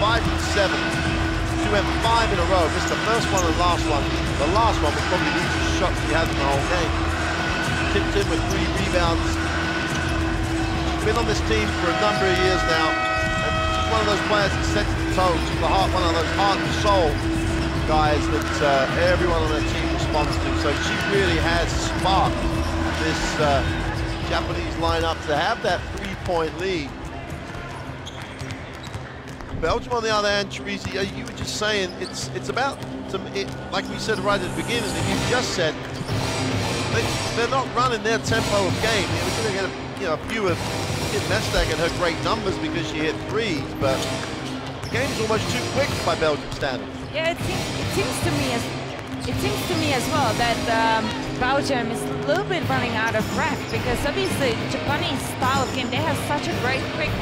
Five and seven. She went five in a row. Missed the first one and the last one. The last one was probably the easiest shot she had in the whole game. Tipped in with three rebounds. She's been on this team for a number of years now. And she's one of those players that sets the tone. She's the heart, one of those heart and soul guys that uh, everyone on her team responds to. So she really has sparked this uh, Japanese lineup to have that three-point lead. Belgium, on the other hand, Teresi, you were just saying it's it's about it, like we said right at the beginning, you just said they, are not running their tempo of game. Yeah, we're going to get a, you know a few of Kim Mestdagh and her great numbers because she hit threes, but the game's almost too quick by Belgium standards. Yeah, it seems, it seems to me as it seems to me as well that um, Belgium is a little bit running out of breath because obviously Japanese style of game, they have such a great quick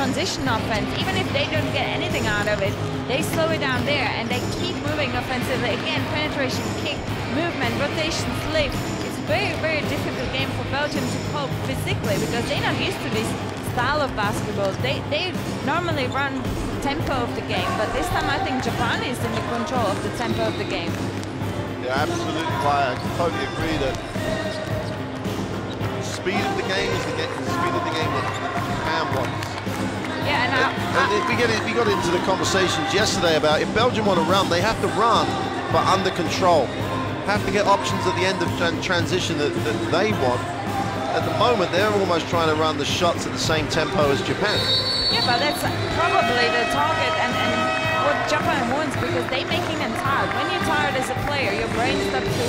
transition offense. Even if they don't get anything out of it, they slow it down there and they keep moving offensively. Again, penetration, kick, movement, rotation, slip. It's a very, very difficult game for Belgium to cope physically because they're not used to this style of basketball. They, they normally run tempo of the game, but this time I think Japan is in the control of the tempo of the game. Yeah, absolutely. I totally agree that speed of the game is the, game, the speed of the game that Japan wants. Yeah, and, I, if we get if we got into the conversations yesterday about if Belgium want to run, they have to run, but under control. Have to get options at the end of transition that, that they want. At the moment, they're almost trying to run the shots at the same tempo as Japan. Yeah, but that's probably the target and, and what Japan wants because they're making them tired. When you're tired as a player, your brain starts to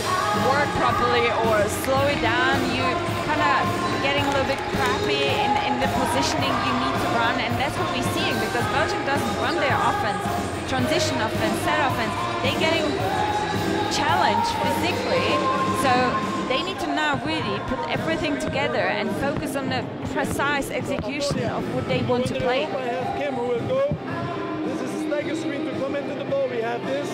work properly or slow it down. You kind of getting a little bit crappy in, in the positioning you need to run, and that's what we're seeing because Belgium doesn't run their offense, transition offense, set offense. They're getting challenged physically, so they need to now really put everything together and focus on the precise execution of what they want to play. I have Kim who will go. This is a stagger screen to come into the ball. We have this.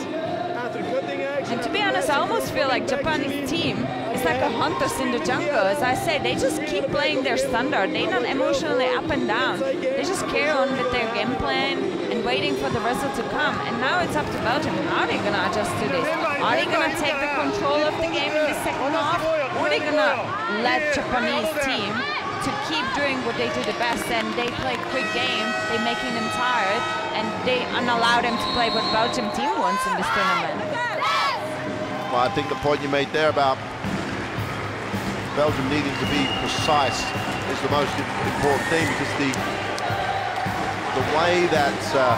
After cutting action. And to be honest, I almost feel like Japanese team like a hunters in the jungle. As I said, they just keep playing their standard. They're not emotionally up and down. They just carry on with their game plan and waiting for the result to come. And now it's up to Belgium. Are they going to adjust to this? Are they going to take the control of the game in the second half? Or are they going to let Japanese team to keep doing what they do the best and they play quick game, they're making them tired and they unallow them to play what Belgium team wants in this tournament. Well, I think the point you made there about Belgium needing to be precise is the most important thing because the the way that uh,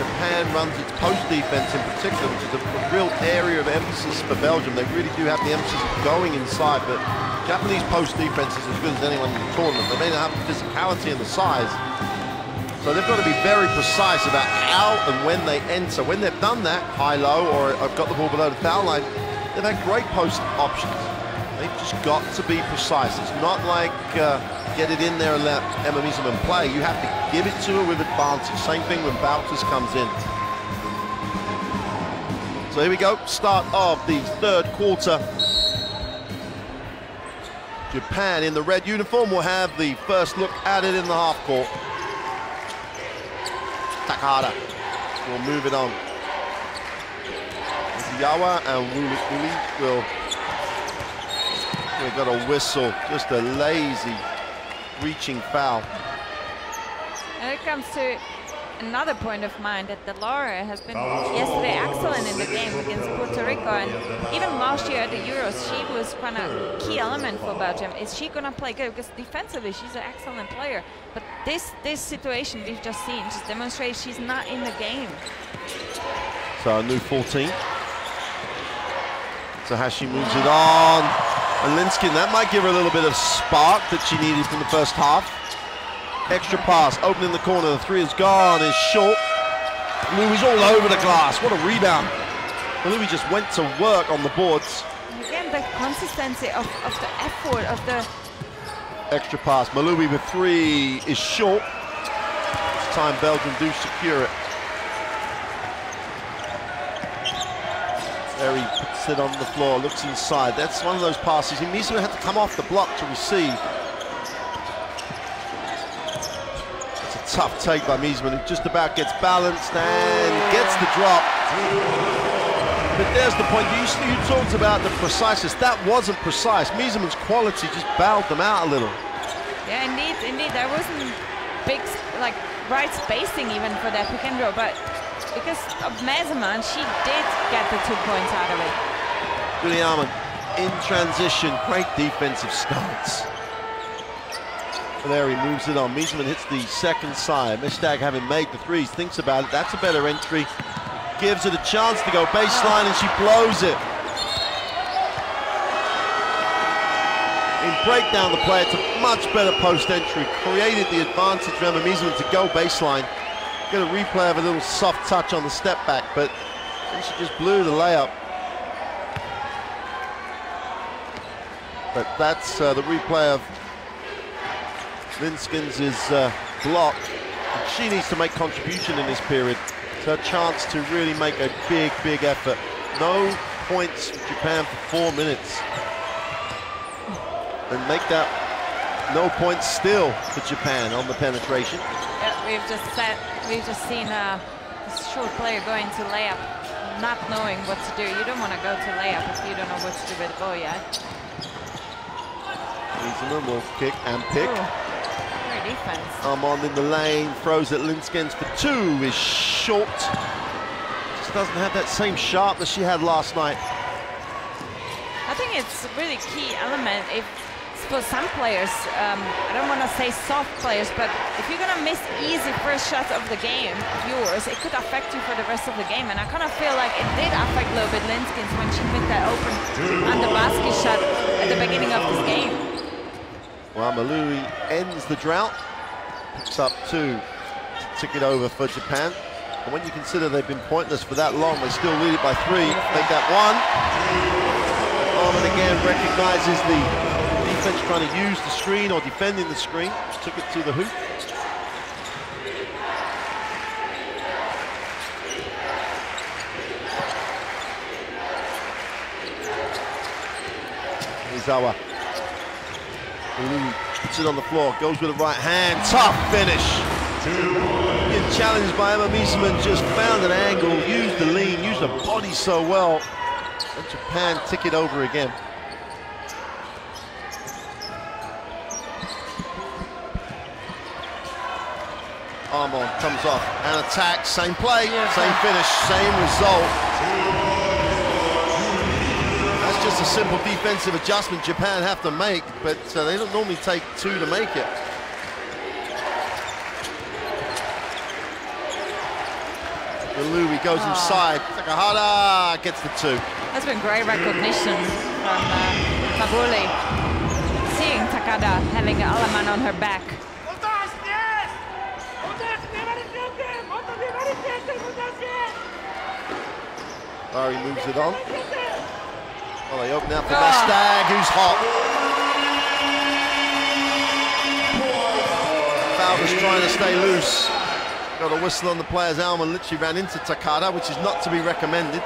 Japan runs its post defense in particular, which is a, a, real area of emphasis for Belgium. They really do have the emphasis going inside, but Japanese post defense is as good as anyone in the tournament. They may not have the physicality and the size, so they've got to be very precise about how and when they enter. When they've done that, high-low, or I've got the ball below the foul line, they've had great post options. Just got to be precise. It's not like uh, get it in there and let Emma Meesseman play. You have to give it to her with advantage. Same thing when Wauters comes in. So here we go, start of the third quarter. Japan in the red uniform will have the first look at it in the half court. Takahata will move it on. Yawa and Wuli will We've got a whistle, just a lazy reaching foul. And it comes to another point of mine that Delaere has been yesterday excellent in the game against Puerto Rico and even last year at the Euros she was kind of key element for Belgium. Is she gonna play good? Because defensively she's an excellent player. But this this situation we've just seen just demonstrates she's not in the game. So a new 14. So Hashi moves it on. And Linskens, that might give her a little bit of spark that she needed from the first half. Extra pass, opening the corner, the three is gone, is short. Louis all over the glass, what a rebound. Louis just went to work on the boards. And again, the consistency of, of the effort, of the... Extra pass, Mawuli with three is short. This time Belgium do secure it. He puts it on the floor, looks inside. That's one of those passes. Miso had to come off the block to receive. It's a tough take by Meesseman, who just about gets balanced and gets the drop. But there's the point. You, you talked about the preciseness. That wasn't precise. Meesseman's quality just bowed them out a little. Yeah, indeed, indeed. There wasn't big, like, right spacing even for that pick and roll, but because of Meesseman, she did get the two points out of it. In transition, great defensive stance. He moves it on. Meesseman hits the second side. Mestdagh having made the threes, thinks about it. That's a better entry. Gives it a chance to go baseline and she blows it. In breakdown the play, it's a much better post entry. Created the advantage for Emma Meesseman to go baseline. Get a replay of a little soft touch on the step back, but she just blew the layup. But that's uh, the replay of Linskens' uh, block. And she needs to make contribution in this period. It's her chance to really make a big, big effort. No points Japan for four minutes. And make that no points still for Japan on the penetration. Yeah, we've just said, we've just seen a short player going to layup, not knowing what to do. You don't want to go to layup if you don't know what to do with the ball yet. Gieselman will kick and pick. Ooh, defense. Allemand in the lane, throws at Linskens for two, is short. Just doesn't have that same sharpness she had last night. I think it's a really key element if for some players, um, I don't want to say soft players, but if you're going to miss easy first shots of the game of yours, it could affect you for the rest of the game. And I kind of feel like it did affect a little bit Linskens when she missed that open under basket shot at the beginning of this game. Mawuli ends the drought, picks up two to it over for Japan. And when you consider they've been pointless for that long, they still lead it by three. Make that one. Armin again recognizes the defense trying to use the screen or defending the screen. Took it to the hoop. Izawa. Puts it on the floor, goes with the right hand, tough finish. Being challenged by Emma Meesseman, just found an angle, used the lean, used the body so well. And Japan tick it over again. Allemand comes off and attacks, same play, same finish, same result. Just a simple defensive adjustment Japan have to make, but uh, they don't normally take two to make it. Louis goes Oh. inside. Takahata gets the two. That's been great recognition from uh, Fabuli. Seeing Takada having Allemand on her back. Barry moves it on. Well, they open up for Ah. Mestdagh, who's hot. Fowler's trying to stay loose. Got a whistle on the player's arm and literally ran into Takada, which is not to be recommended.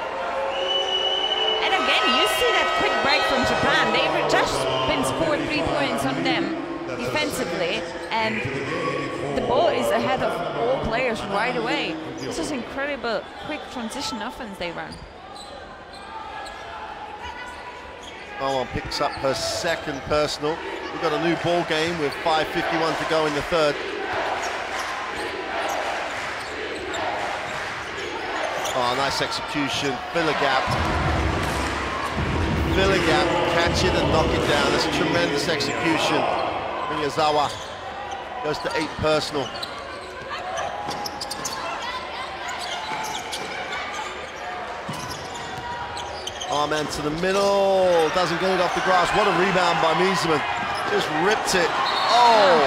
And again, you see that quick break from Japan. They've just been scored three points on them defensively, and the ball is ahead of all players right away. This is incredible quick transition offense they run. Owen picks up her second personal. We've got a new ball game with 5.51 to go in the third. Oh, nice execution. Fill a gap. Fill a gap, catch it and knock it down. That's tremendous execution. Miyazawa goes to eight personal. Allemand to the middle, doesn't get it off the grass. What a rebound by Meesseman. Just ripped it. Oh,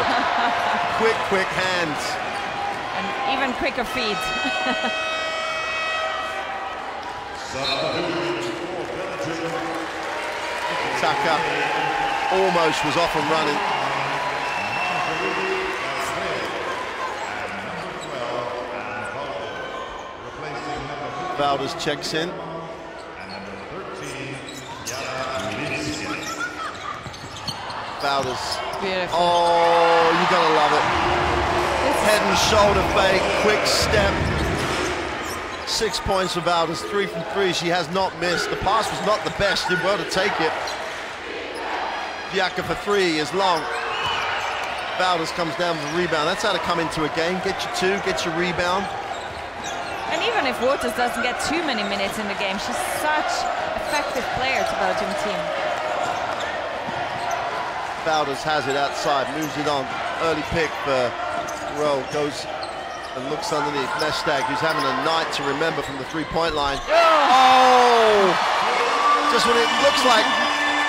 quick, quick hands. And even quicker feet. Taka almost was off and running. Valdez checks in. Valdez. Beautiful. Oh, you gotta love it. This Head and shoulder fake, quick step. Six points for Valdez, three from three. She has not missed. The pass was not the best, did well to take it. Diaka for three is long. Valdez comes down with a rebound. That's how to come into a game. Get your two, get your rebound. And even if Wauters doesn't get too many minutes in the game, she's such effective player to Belgium team. Valdez has it outside, moves it on. Early pick for Rowe, goes and looks underneath. Mestdagh, who's having a night to remember from the three-point line. Oh! Just when it looks like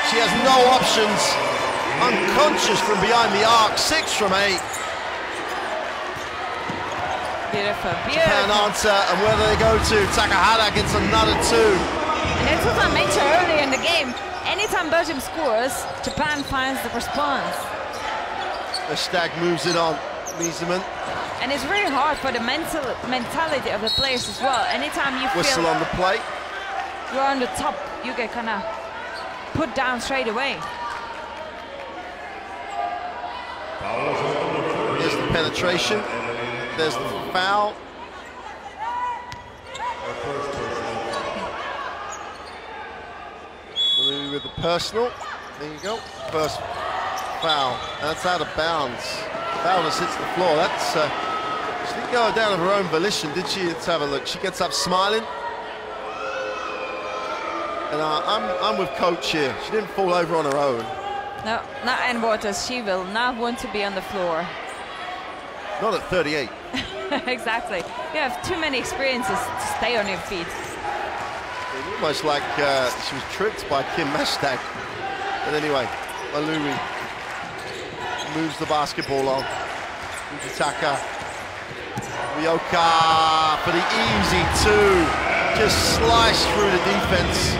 she has no options, unconscious from behind the arc, six from eight. Beautiful, Japan beautiful. answer, and where do they go to? Takahata gets another two. And that's what I mentioned earlier in the game. Anytime Belgium scores, Japan finds the response. The stag moves it on. Meesseman, And it's really hard for the mental mentality of the players as well. Anytime you whistle feel on the plate. you're on the top, you get kind of put down straight away. There's the penetration. There's the foul. With the personal. There you go. First foul. That's out of bounds. Just hits the floor. That's. Uh, she didn't go down of her own volition, did she? Let's have a look. She gets up smiling. And uh, I'm, I'm with coach here. She didn't fall over on her own. No, not Ann Wauters. She will not want to be on the floor. Not at 38. exactly. You have too many experiences to stay on your feet. Almost like uh, she was tricked by Kim Mestdagh. But anyway, Mawuli moves the basketball on. Fujitaka. Ryoka for the easy two. Just sliced through the defense.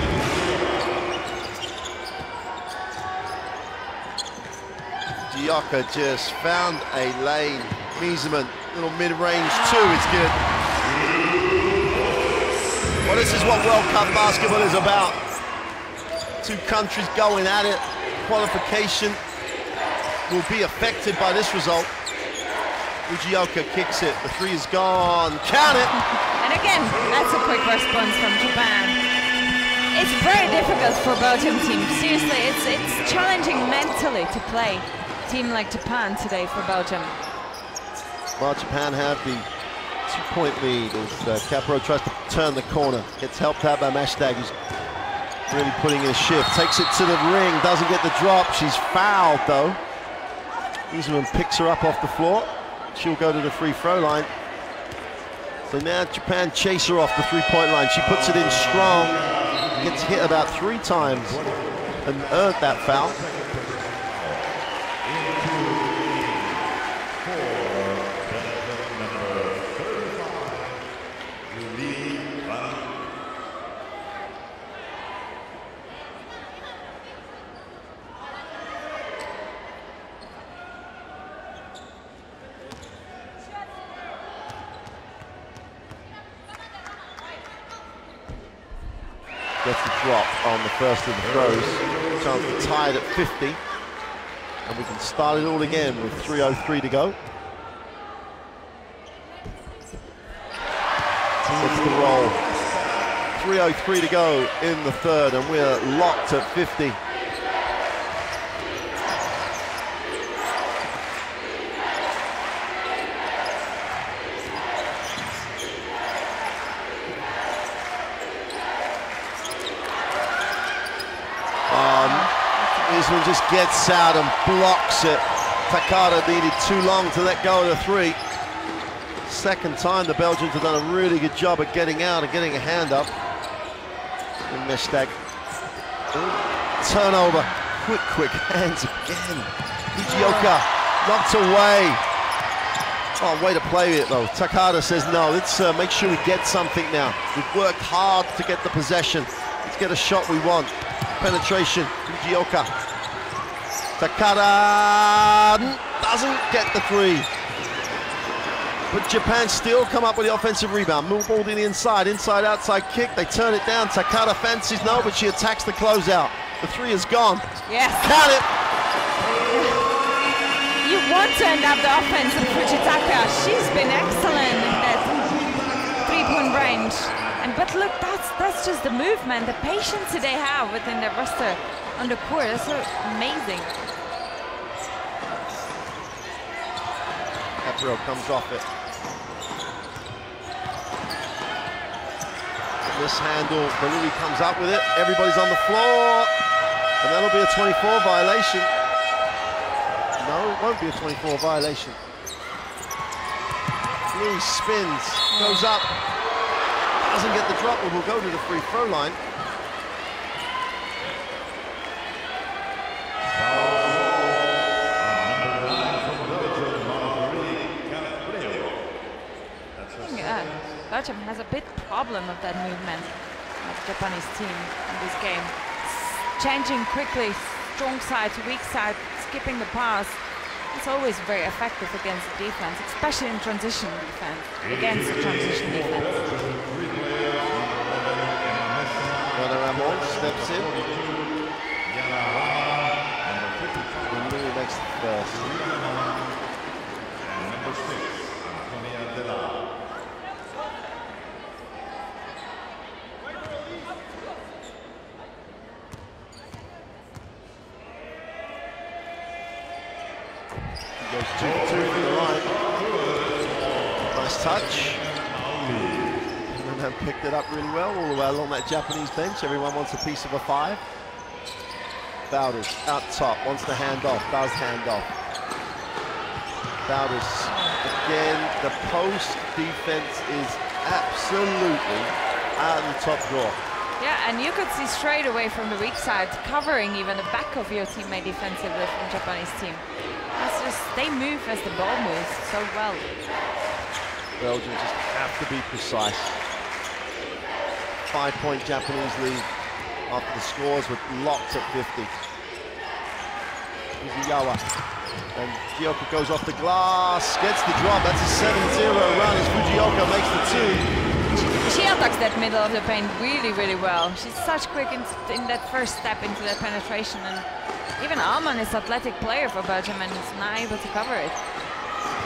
Gioka just found a lane. Meesseman, little mid-range two, it's good. Well, this is what World Cup basketball is about. Two countries going at it. Qualification will be affected by this result. Fujioka kicks it. The three is gone. Count it. And again, that's a quick response from Japan. It's very difficult for Belgium team. Seriously, it's it's challenging mentally to play a team like Japan today for Belgium. Well, Japan have the two-point lead as uh, Carpreaux tries to turn the corner. Gets helped out by Mashtag, who's really putting in a shift. Takes it to the ring, doesn't get the drop. She's fouled, though. Usman picks her up off the floor. She'll go to the free throw line. So now Japan chase her off the three-point line. She puts it in strong, gets hit about three times and earned that foul. Gets the drop on the first of the throws. Chance to tie it at 50. And we can start it all again with 3.03 to go. What's the roll? 3.03 to go in the third, and we're locked at 50. Just gets out and blocks it. Takada needed too long to let go of the three. Second time the Belgians have done a really good job at getting out and getting a hand up. And Mestdagh. Turnover. Quick, quick hands again. Hijioka knocked away. Oh, way to play it though. Takada says no. Let's uh, make sure we get something now. We've worked hard to get the possession. Let's get a shot we want. Penetration. Fujioka. Takada doesn't get the three. But Japan still come up with the offensive rebound. Move ball to the inside, inside outside kick. They turn it down. Takada fancies no, but she attacks the closeout. The three is gone. Yes. Count it. You want to end up the offense of Fujitaka. She's been excellent in that three-point range. And but look, that's that's just the movement, the patience they have within their roster on the court. That's so amazing. April comes off it. Mishandle, Balui comes up with it. Everybody's on the floor. And that'll be a 24 violation. No, it won't be a 24 violation. Louis spins, goes up, doesn't get the drop, but will go to the free throw line. Yeah, Belgium has a bit problem of that movement of Japanese team in this game. Changing quickly, strong side to weak side, skipping the pass. It's always very effective against the defense, especially in transition defense, against the transition defense. Ramon steps in. And Louis goes two for two from the line. Nice touch. And picked it up really well all the way along that Japanese bench. Everyone wants a piece of a five. Bowders out top, wants to hand off, does hand off. Bowders again, the post defense is absolutely out of the top drawer. Yeah, and you could see straight away from the weak side, covering even the back of your teammate defensively from Japanese team. That's just, they move as the ball moves so well. Belgium just have to be precise. Five-point Japanese lead after the scores were locked at 50. Uziyawa. And Gioka goes off the glass, gets the drop. That's a 7-0 run as Fujioka makes the two. She attacks that middle of the paint really, really well. She's such quick in, in that first step into that penetration. And even Allemand is an athletic player for Belgium and is not able to cover it.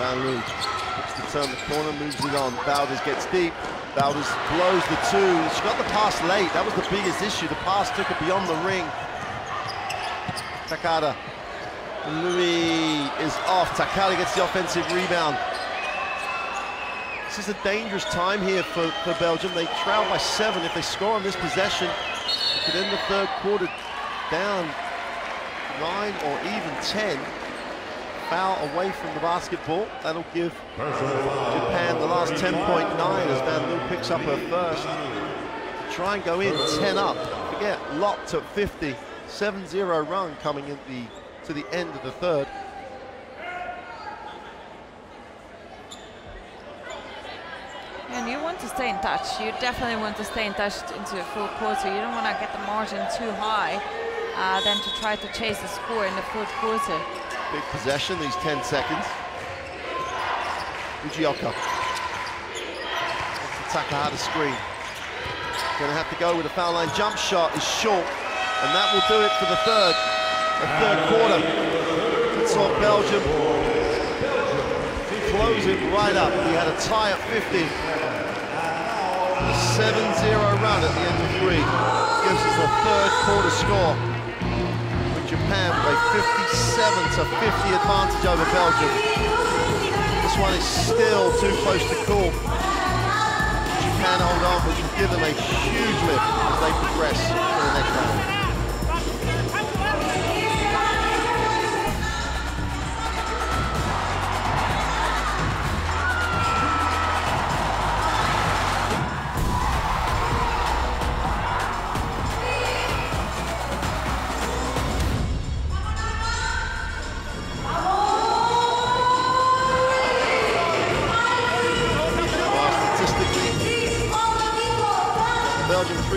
Vanloo looks to turn the corner, moves it on. Bowders gets deep. Bowders blows the two. She got the pass late. That was the biggest issue. The pass took it beyond the ring. Takada. Louis is off. Takada gets the offensive rebound. This is a dangerous time here for, for Belgium. They trail by seven. If they score on this possession, it could end the third quarter down nine or even 10 foul away from the basketball. That'll give Japan the last 10.9 as Vanloo picks up her first. Try and go in 10 up. Forget, locked at 50. 7-0 run coming in the to the end of the third. And you want to stay in touch. You definitely want to stay in touch into a full quarter. You don't want to get the margin too high uh, than to try to chase the score in the fourth quarter. Big possession, these 10 seconds. Fujioka. Takahata screen. Gonna have to go with a foul line jump shot is short, and that will do it for the third, the third quarter. That's all Belgium close it right up. We had a tie at 50. 7-0 run at the end of three. Gives us the third quarter score. Japan with a 57 to 50 advantage over Belgium. This one is still too close to call. Japan hold on, which will give them a huge lift as they progress to the next round.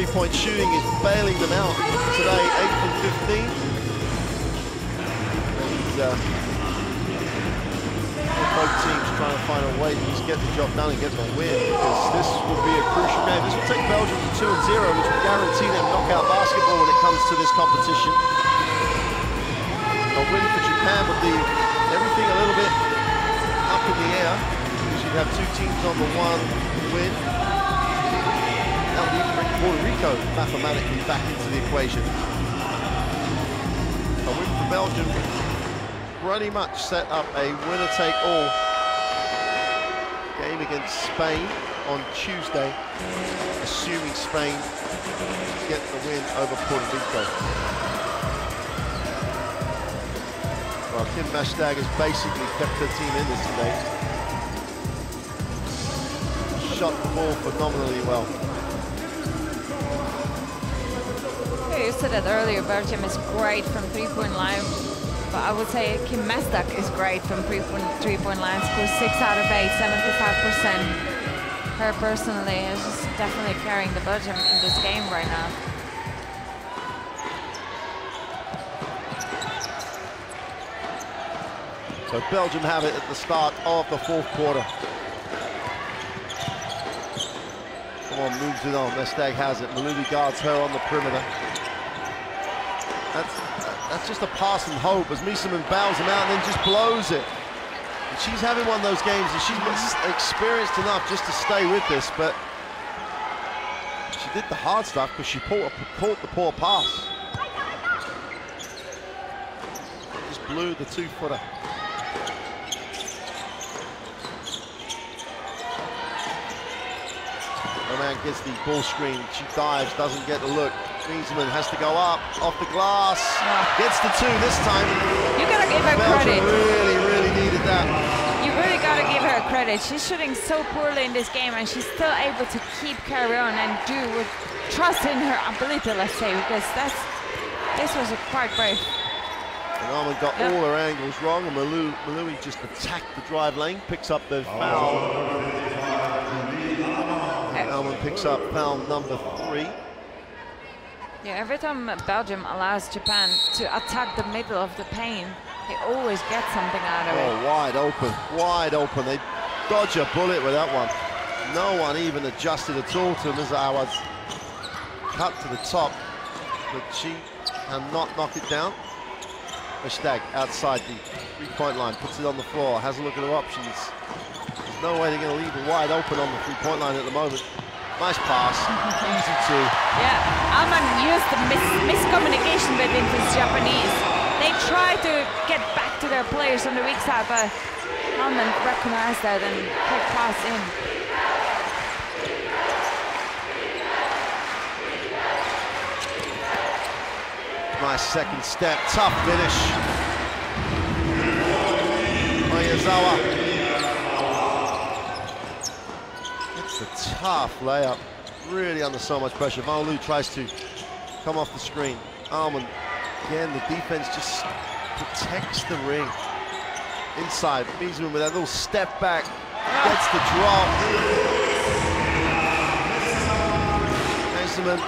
Three-point shooting is bailing them out today, 8 from 15. And uh, both teams trying to find a way to just get the job done and get the win because this will be a crucial game. This will take Belgium to 2 and 0, which will guarantee them knockout basketball when it comes to this competition. A win for Japan would be everything a little bit up in the air because you'd have two teams on the one win. Puerto Rico mathematically back into the equation. A win for Belgium pretty much set up a winner-take-all game against Spain on Tuesday, assuming Spain get the win over Puerto Rico. Well, Kim Mestdagh has basically kept her team in this today. Shot the ball phenomenally well. Said that earlier, Belgium is great from three-point line, but I would say Kim Mestdagh is great from three-point three-point line. Scores six out of eight, 75%. Her personally is just definitely carrying the Belgium in this game right now. So Belgium have it at the start of the fourth quarter. Come on, moves it on. Mestdagh has it. Mawuli guards her on the perimeter. That's just a pass and hope as Meesseman bows him out and then just blows it. And she's having one of those games and she's experienced enough just to stay with this, but she did the hard stuff because she caught, caught the poor pass. Just blew the two-footer. The man gets the ball screen. She dives, doesn't get the look. Meesseman has to go up, off the glass. Ah. Gets the two this time. You gotta give her Belgium credit. really, really needed that. You really gotta give her credit. She's shooting so poorly in this game, and she's still able to keep carry on and do with trust in her ability. Let's say because that's this was a quite brave. And Allemand got Yep. all her angles wrong, and Malou, Mawuli just attacked the drive lane, picks up the oh. foul. Allemand picks up foul number three. Yeah, every time Belgium allows Japan to attack the middle of the paint, they always get something out of oh, it. Oh, wide open, wide open. They dodge a bullet with that one. No one even adjusted at all to Ms. Awad's cut to the top, but she cannot knock it down. Mestdagh outside the three-point line, puts it on the floor, has a look at her options. There's no way they're going to leave it wide open on the three-point line at the moment. Nice pass, easy two. Yeah, Allemand used the mis miscommunication between his Japanese. They try to get back to their players on the weak side, but Allemand recognized that and quick pass in. Nice second step, tough finish. Oyazawa. It's a tough layup, really under so much pressure. Maolu tries to come off the screen. Allemand, again, the defense just protects the ring. Inside, Meesseman with that little step back, gets the drop. Meesseman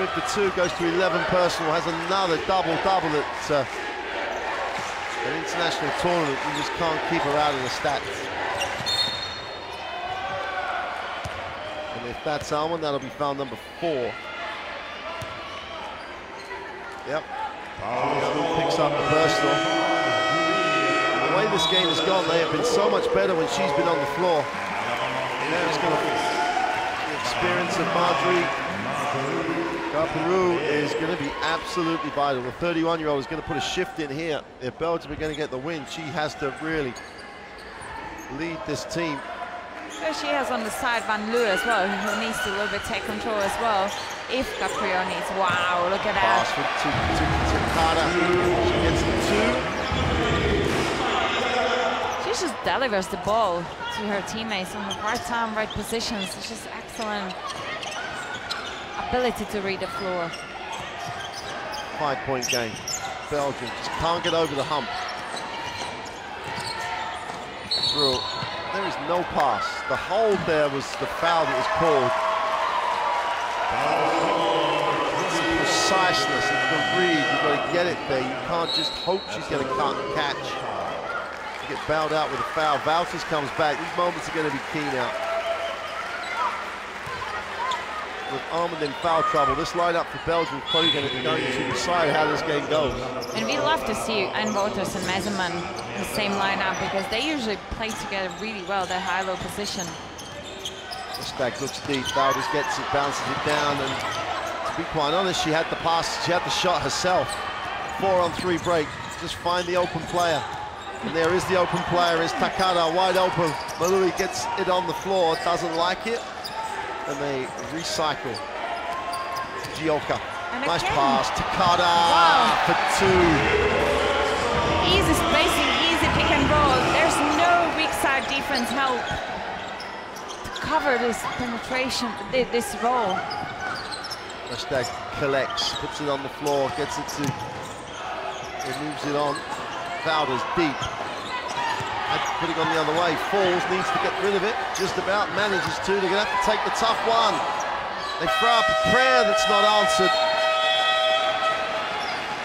with the two, goes to 11 personal, has another double-double at uh, an international tournament. You just can't keep her out of the stats. That's Allemand, that'll be foul number four. Yep. Still picks up the personal. The way this game has gone, they have been so much better when she's been on the floor. Going to be the experience of Marjorie Peru is going to be absolutely vital. The 31-year-old is going to put a shift in here. If Belgium are going to get the win, she has to really lead this team. So she has on the side Vanloo as well, who needs to a little bit take control as well. If Carpreaux needs, wow, look at Pass that. for to, to, to Carter. She gets the two. She just delivers the ball to her teammates on the right time, right positions. It's just excellent ability to read the floor. Five-point game. Belgium just can't get over the hump. Through. There is no pass. The hold there was the foul that was called. It's the preciseness, of the read. You've got to get it there. You can't just hope she's going to cut and catch. You get bailed out with a foul. Wauters comes back. These moments are going to be key now. With Allemand in foul trouble, this lineup for Belgium is probably going to, going to decide how this game goes. And we love to see Wauters and Meesseman the same lineup because they usually play together really well, their high-low position. Stag looks deep, Valdez gets it, bounces it down, and to be quite honest, she had the pass, she had the shot herself. Four on three break, just find the open player. And there is the open player, is Takada, wide open. Mawuli gets it on the floor, doesn't like it, and they recycle. Gioka, And nice again. pass, Takada Wow. for two. Easy spacing, easy pick and roll. There's no weak side defense help to cover this penetration, thi- this roll. Hashtag collects, puts it on the floor, gets it to, it moves it on. Valdez deep. Putting on the other way, falls, needs to get rid of it, just about manages to. They're gonna have to take the tough one. They throw up a prayer that's not answered.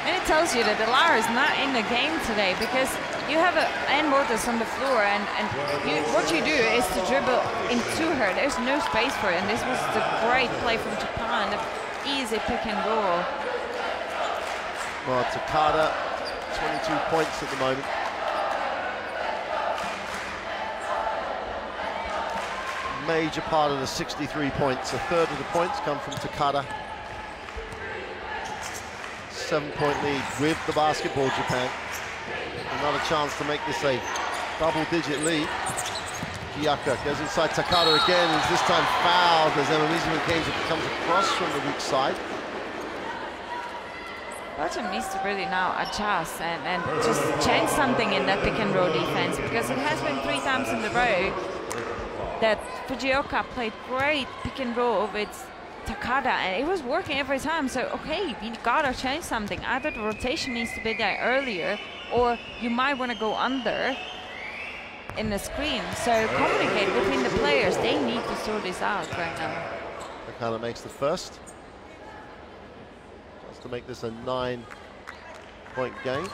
And it tells you that the Lara is not in the game today because you have a Ann Wauters on the floor and, and you, what you do is to dribble into her. There's no space for it and this was the great play from Japan, the easy pick and roll. Well, Takada, 22 points at the moment. Major part of the 63 points. A third of the points come from Takada. Seven point lead with the basketball, Japan. Another chance to make this a double digit lead. Giyaka goes inside Takada again, is this time fouled as Emma Meesseman comes across from the weak side. Belgium needs to really now adjust and, and just change something in that pick and roll defense because it has been three times in a row that Fujioka played great pick and roll with Takada and it was working every time. So okay, we gotta change something. Either the rotation needs to be there earlier or you might want to go under in the screen. So communicate between the players. They need to sort this out right now. Takada makes the first. Just to make this a nine point game.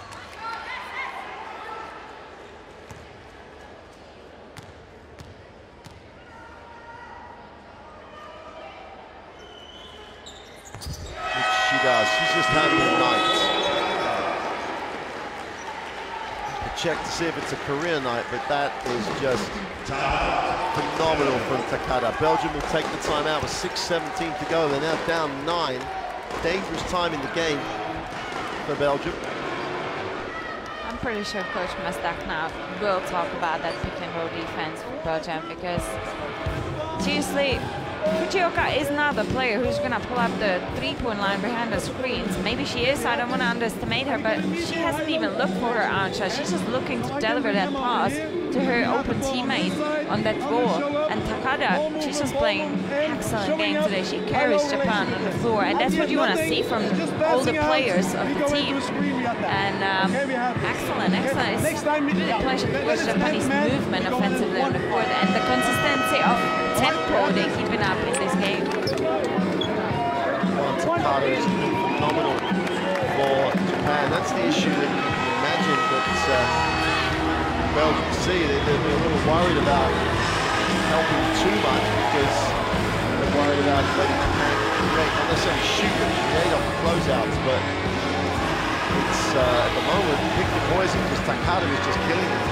Does. She's just having a night. Check to see if it's a career night, but that is just phenomenal from Takada. Belgium will take the timeout with 6.17 to go. They're now down nine. Dangerous time in the game for Belgium. I'm pretty sure Coach Mestdagh now will talk about that pick and roll defense for Belgium because seriously, Fujioka is not the player who's gonna pull up the three-point line behind the screens. Maybe she is, I don't wanna underestimate her, but she hasn't even looked for her answer. She's just looking to deliver that pass to her open teammate on that ball. And Takada, she's just playing excellent game today. She carries Japan on the floor, and that's what you wanna see from all the players of the team. And um, excellent, excellent. It's really a pleasure to watch Japanese movement offensively on the court and the consistency of tempo they keeping up in this game. Well, is phenomenal for Japan. That's the issue that you can imagine that uh, Belgium see. They, they're, they're a little worried about helping too much because they're worried about letting Japan create, not necessarily shoot, but create off the closeouts. But it's uh, at the moment, pick your poison because Takada is just killing them.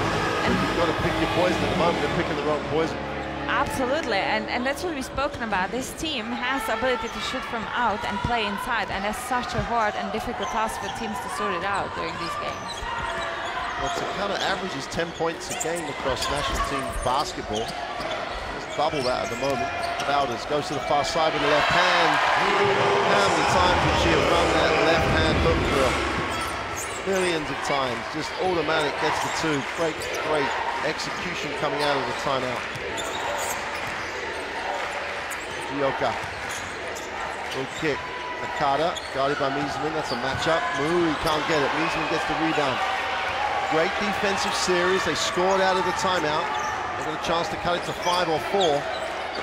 You've got to pick your poison at the moment. They're picking the wrong poison. Absolutely, and, and that's what we've spoken about. This team has the ability to shoot from out and play inside, and that's such a hard and difficult task for teams to sort it out during these games. Well, Takada averages 10 points a game across national team basketball. Just double that at the moment. Valdez goes to the far side with the left hand. How many times would she run that left hand hook drill? Millions of times. Just automatic gets the two. Great, great execution coming out of the timeout. Good kick. Nakata, guarded by Meesseman. That's a matchup. He can't get it. Meesseman gets the rebound. Great defensive series. They scored out of the timeout. They've got a chance to cut it to five or four.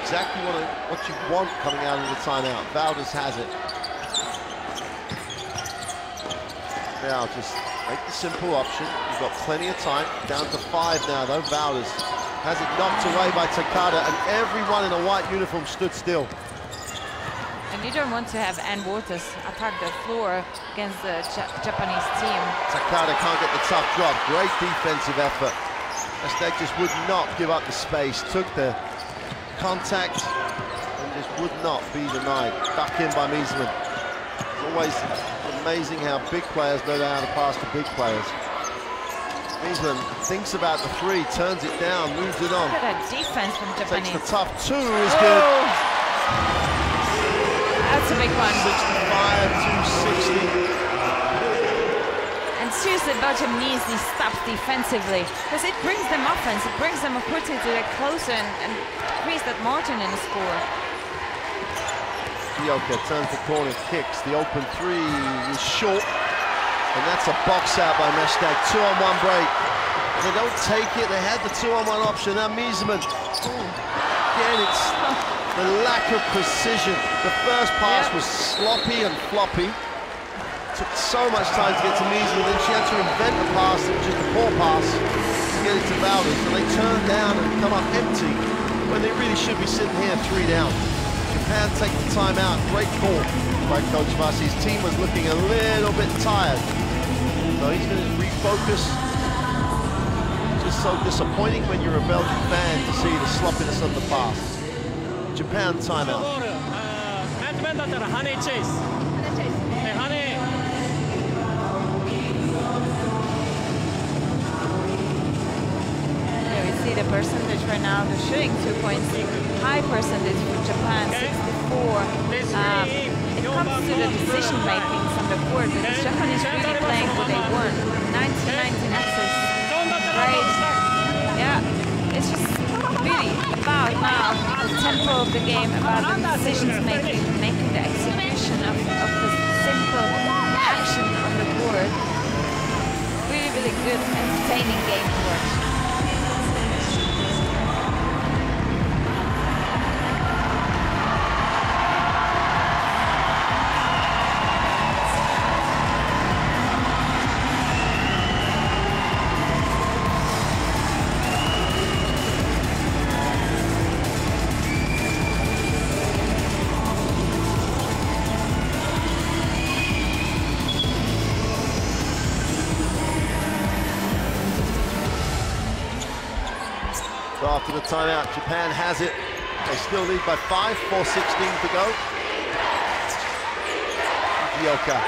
Exactly what, what you want coming out of the timeout. Wauters has it. Now just make the simple option. You've got plenty of time. Down to five now though. Wauters has it knocked away by Takada and everyone in a white uniform stood still. And You don't want to have Ann Wauters attack the floor against the Ja- Japanese team. Takada can't get the tough drop. Great defensive effort. Estek just would not give up the space, took the contact and just would not be denied. Duck in by Meesseman. It's always amazing how big players know how to pass to big players. Meesseman thinks about the three, turns it down, moves it on. Look at that defense from Takes the tough two is good. Oh. That's a big one. 65 to 60. And seriously, Belgium needs these stops defensively because it brings them offense. It brings them opportunity to get closer and, and increase that margin in the score. Gioka turns the corner, kicks. The open three is short. And that's a box out by Mestdagh. Two on one break. They don't take it. They had the two on one option. Now Meesseman. Again, it's the lack of precision. The first pass Yep. was sloppy and floppy. Took so much time to get to Meesseman. Then she had to invent a pass that was just a poor pass to get it to Wauters. And they turn down and come up empty when they really should be sitting here three down. Japan take the timeout. Great call by Coach Voss. His team was looking a little bit tired. So he's going to refocus. Just so disappointing when you're a Belgian fan to see the sloppiness of the pass. Japan timeout. Here we see the percentage right now, the shooting 2.6, high percentage for Japan, 64. Um, it comes to the decision making from the court, because Japan is really playing what they want. 1919 access, great. Yeah, it's just really about now the tempo of the game, about the decisions making, making the execution of, of the simple action on the court. Really, really good, entertaining game to watch. Timeout, Japan has it. They still lead by five, 4.16 to go. Gioka.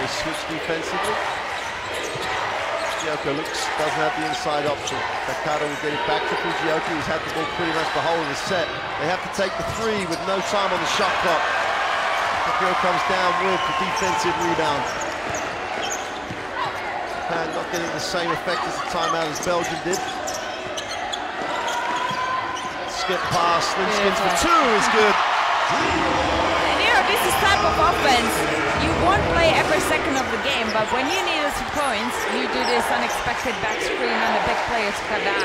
They switch defensively. Fujioka looks, doesn't have the inside option. Takada will get it back to Fujioka, who's had the ball pretty much the whole of the set. They have to take the three with no time on the shot clock. Takiro comes down with the defensive rebound. Getting the same effect as the timeout as Belgium did. Skip pass, Linskens for two is good. And you know, this is type of offense. You won't play every second of the game, but when you need some points, you do this unexpected back screen on the big player to cut down.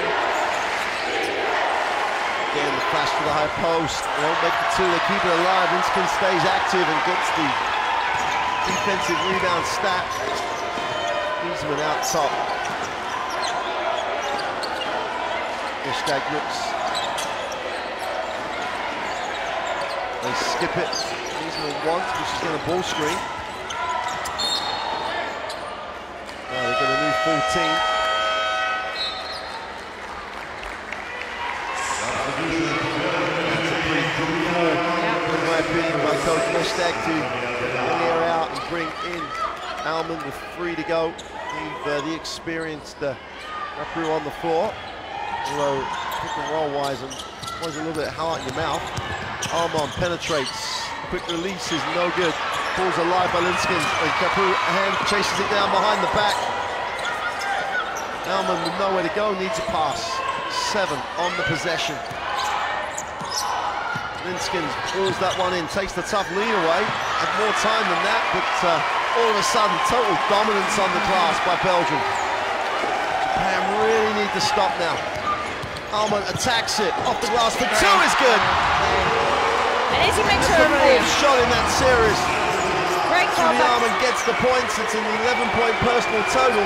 Again, the flash to the high post. They don't make the two, they keep it alive. Linskens stays active and gets the defensive rebound stat. Griezmann out top. Hashtag looks. They skip it. Griezmann once, which is going to ball screen. Now they're get a new 14. in my by Coach Mestdagh to clear out and bring in Allemand with three to go. Leave uh, the experienced uh, referee on the floor. Although, pick and roll wise, and always a little bit hard in your mouth. Allemand penetrates. Quick release is no good. Pulls alive by Linskens, and Capu hand chases it down behind the back. Allemand with nowhere to go, needs a pass. Seven on the possession. Linskens pulls that one in, takes the tough lead away. Had more time than that, but uh, all of a sudden, total dominance on the glass by Belgium. Japan really need to stop now. Allemand attacks it, off the glass for two is good. And as you mentioned The earlier, fourth shot in that series. great. Allemand gets the points, it's an 11-point personal total.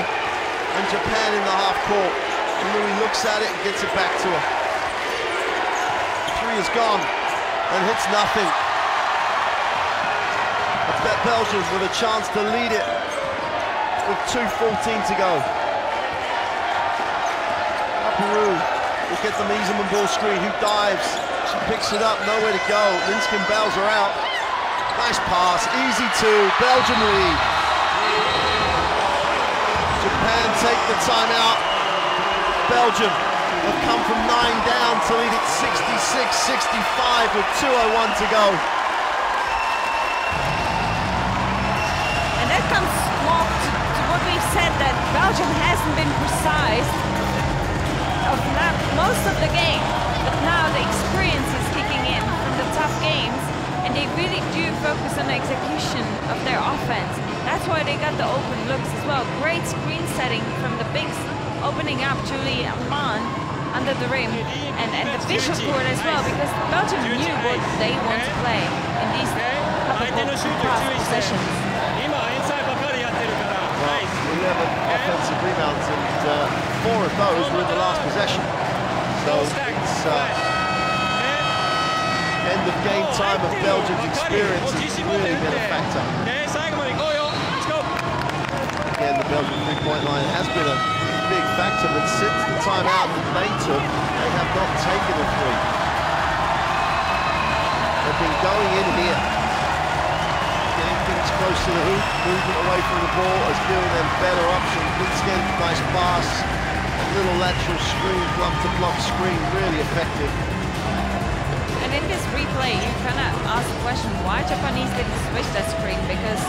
And Japan in the half court. And Louis looks at it and gets it back to her. Three is gone and hits nothing. Bet Belgium with a chance to lead it with 2.14 to go. Peru will get the Meesseman ball screen, who dives. She picks it up, nowhere to go. Linskens bails her out. Nice pass, easy two, Belgium lead. Japan take the timeout. Belgium have come from nine down to lead it 66-65 with 2.01 to go. said that Belgium hasn't been precise of most of the game, but now the experience is kicking in from the tough games, and they really do focus on the execution of their offense. That's why they got the open looks as well. Great screen setting from the bigs, opening up Julie Allemand under the rim, and, and the visual court as well, because Belgium knew what they want to play in these couple of offensive rebounds, and uh, four of those were in the last possession. So it's uh, end of game time of Belgium's experience has really been a factor. Again, the Belgian three-point line has been a big factor, but since the timeout that they took, they have not taken a three. They've been going in here close to the hoop, movement away from the ball has given them better options. Winston, nice pass, a little lateral screen, block-to-block screen, really effective. And in this replay, you kind of ask the question why Japanese didn't switch that screen because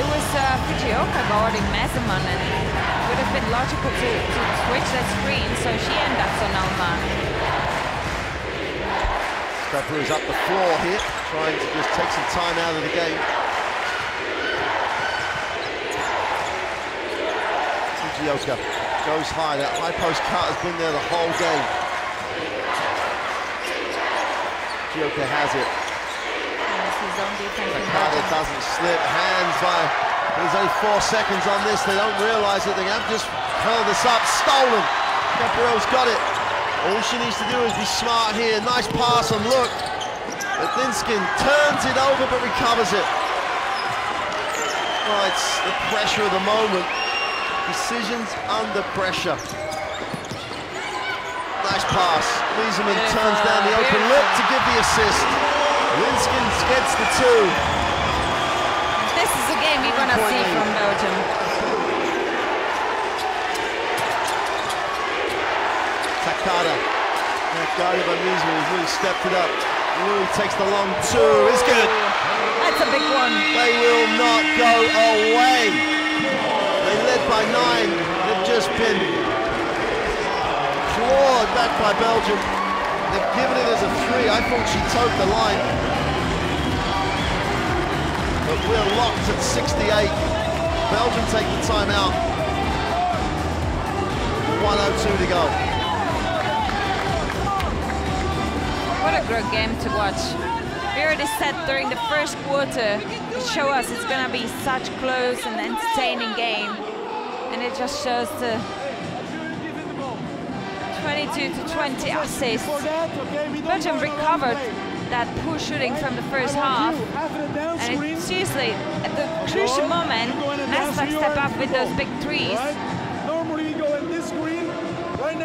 it was uh, Fujioka guarding Meesseman and it would have been logical to, to switch that screen so she ended up on Alma. Pepper is up the floor here, trying to just take some time out of the game. Fujioka goes high. That high post cut has been there the whole game. Fujioka has it. It's his own defense in Takada doesn't slip. Hands by. There's only four seconds on this. They don't realise it. They have just held this up. Stolen. Caparel's got it. All she needs to do is be smart here. Nice pass and look. Linskens turns it over but recovers it. Oh, it's the pressure of the moment. Decisions under pressure. Nice pass. Meesseman turns down the open Beautiful. look to give the assist. Linskens gets the two. This is a game you're gonna see from Belgium. Takada. That guarded by Meesseman has really stepped it up. Really takes the long two. It's good. That's a big one. They will not go away. By nine. They've just been clawed back by Belgium. They've given it as a three. I thought she toed the line. But we're locked at 68. Belgium take the timeout. 102 to go. What a great game to watch. We already said during the first quarter to show us it's gonna be such close and entertaining game. And it just shows the 22 to 20 assists. Belgium recovered that poor shooting from the first half. And it, seriously, at the crucial moment, Nasdaq step up with those big threes.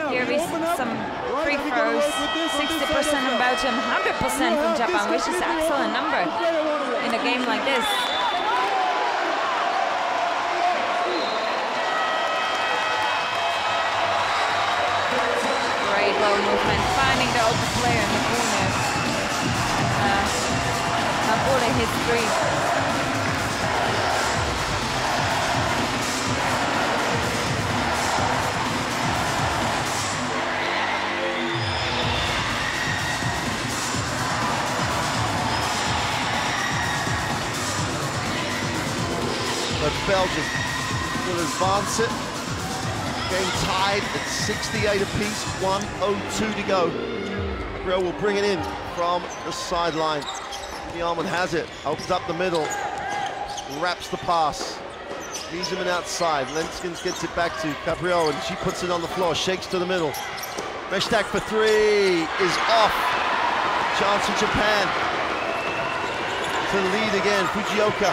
Here up. some free throws, right with this on this 60% side from. Belgium, 100% from Japan, which is an excellent number in a game like this. Movement, finding the player in the corner. Uh, Mawuli hits three. But Belgium will advance it. Game tied at 68 apiece, 102 to go. Brill will bring it in from the sideline. The Yarman has it, opens up the middle, wraps the pass. Meesseman outside, Linskens gets it back to Capriol and she puts it on the floor, shakes to the middle. Mestdagh for three is off. Chance for Japan to lead again. Fujioka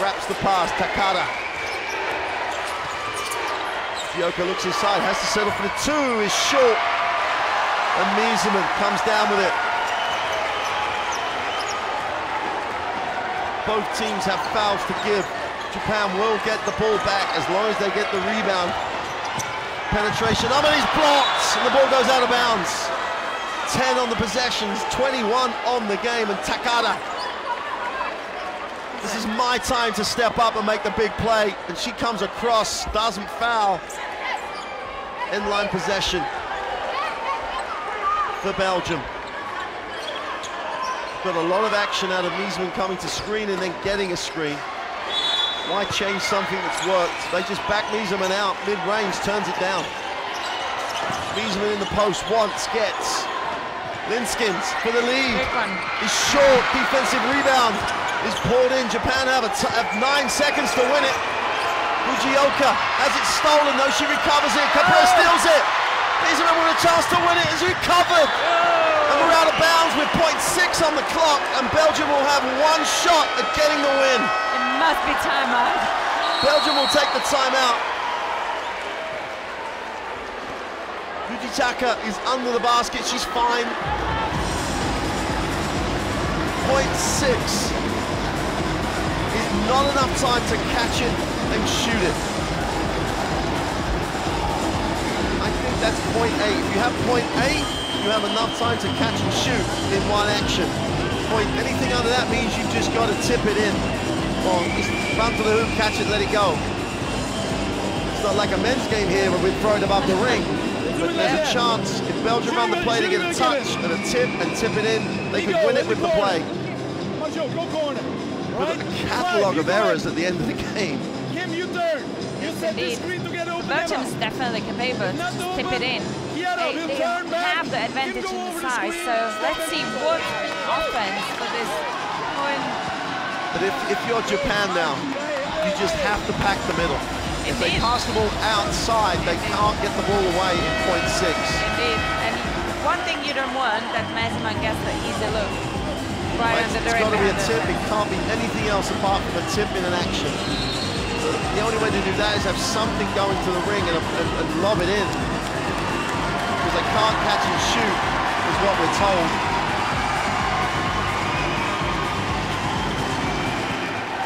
wraps the pass. Takada. Fujioka looks inside, has to settle for the two, is short. And comes down with it. Both teams have fouls to give. Japan will get the ball back as long as they get the rebound. Penetration, oh, and he's blocked, and the ball goes out of bounds. 10 on the possessions, 21 on the game, and Takada. This is my time to step up and make the big play. And she comes across, doesn't foul. Inline possession for Belgium. Got a lot of action out of Meesseman coming to screen and then getting a screen. Why change something that's worked? They just back Meesseman out, mid-range, turns it down. Meesseman in the post, once, gets. Linskens for the lead. He's short, defensive rebound is poured in. Japan have, have nine seconds to win it. Fujioka has it stolen, though she recovers it. Capra steals it. Meesseman with a chance to win it, is recovered. And we're out of bounds with 0.6 on the clock, and Belgium will have one shot at getting the win. It must be timeout. Belgium will take the timeout. Fujitaka is under the basket, she's fine. Point 0.6 is not enough time to catch it and shoot it. I think that's point eight. If you have point eight, you have enough time to catch and shoot in one action. Point anything under that means you've just got to tip it in. Or just run to the hoop, catch it, let it go. It's not like a men's game here where we throw it above the ring. But there's a chance if Belgium run the play to get a touch and a tip and tip it in, they could win it with the play. go corner. But a catalogue of errors at the end of the game. Kim, you turn. You set the screen to get open. Belgium is definitely capable to just tip it in. They, they have the advantage in the size, so let's see what offense for this point. But if, if you're Japan now, you just have to pack the middle. If they pass the ball outside, they can't get the ball away in point six. Indeed. And one thing you don't want, that Meesseman gets the easy look. Right, Right, under it's the got to be a tip. It can't be anything else apart from a tip in an action. The only way to do that is have something going to the ring and, and, and lob it in. Because they can't catch and shoot, is what we're told.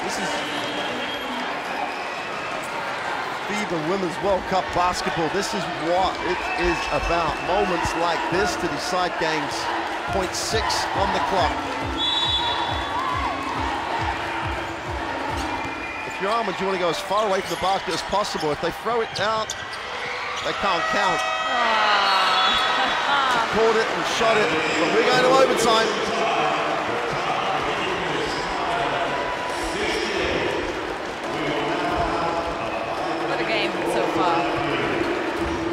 This is FIBA Women's World Cup basketball. This is what it is about. Moments like this to decide games. Point six on the clock. You're you want to go as far away from the basket as possible. If they throw it out, they can't count. Ah. Caught it and shot it, but we're going to overtime. What a game so far.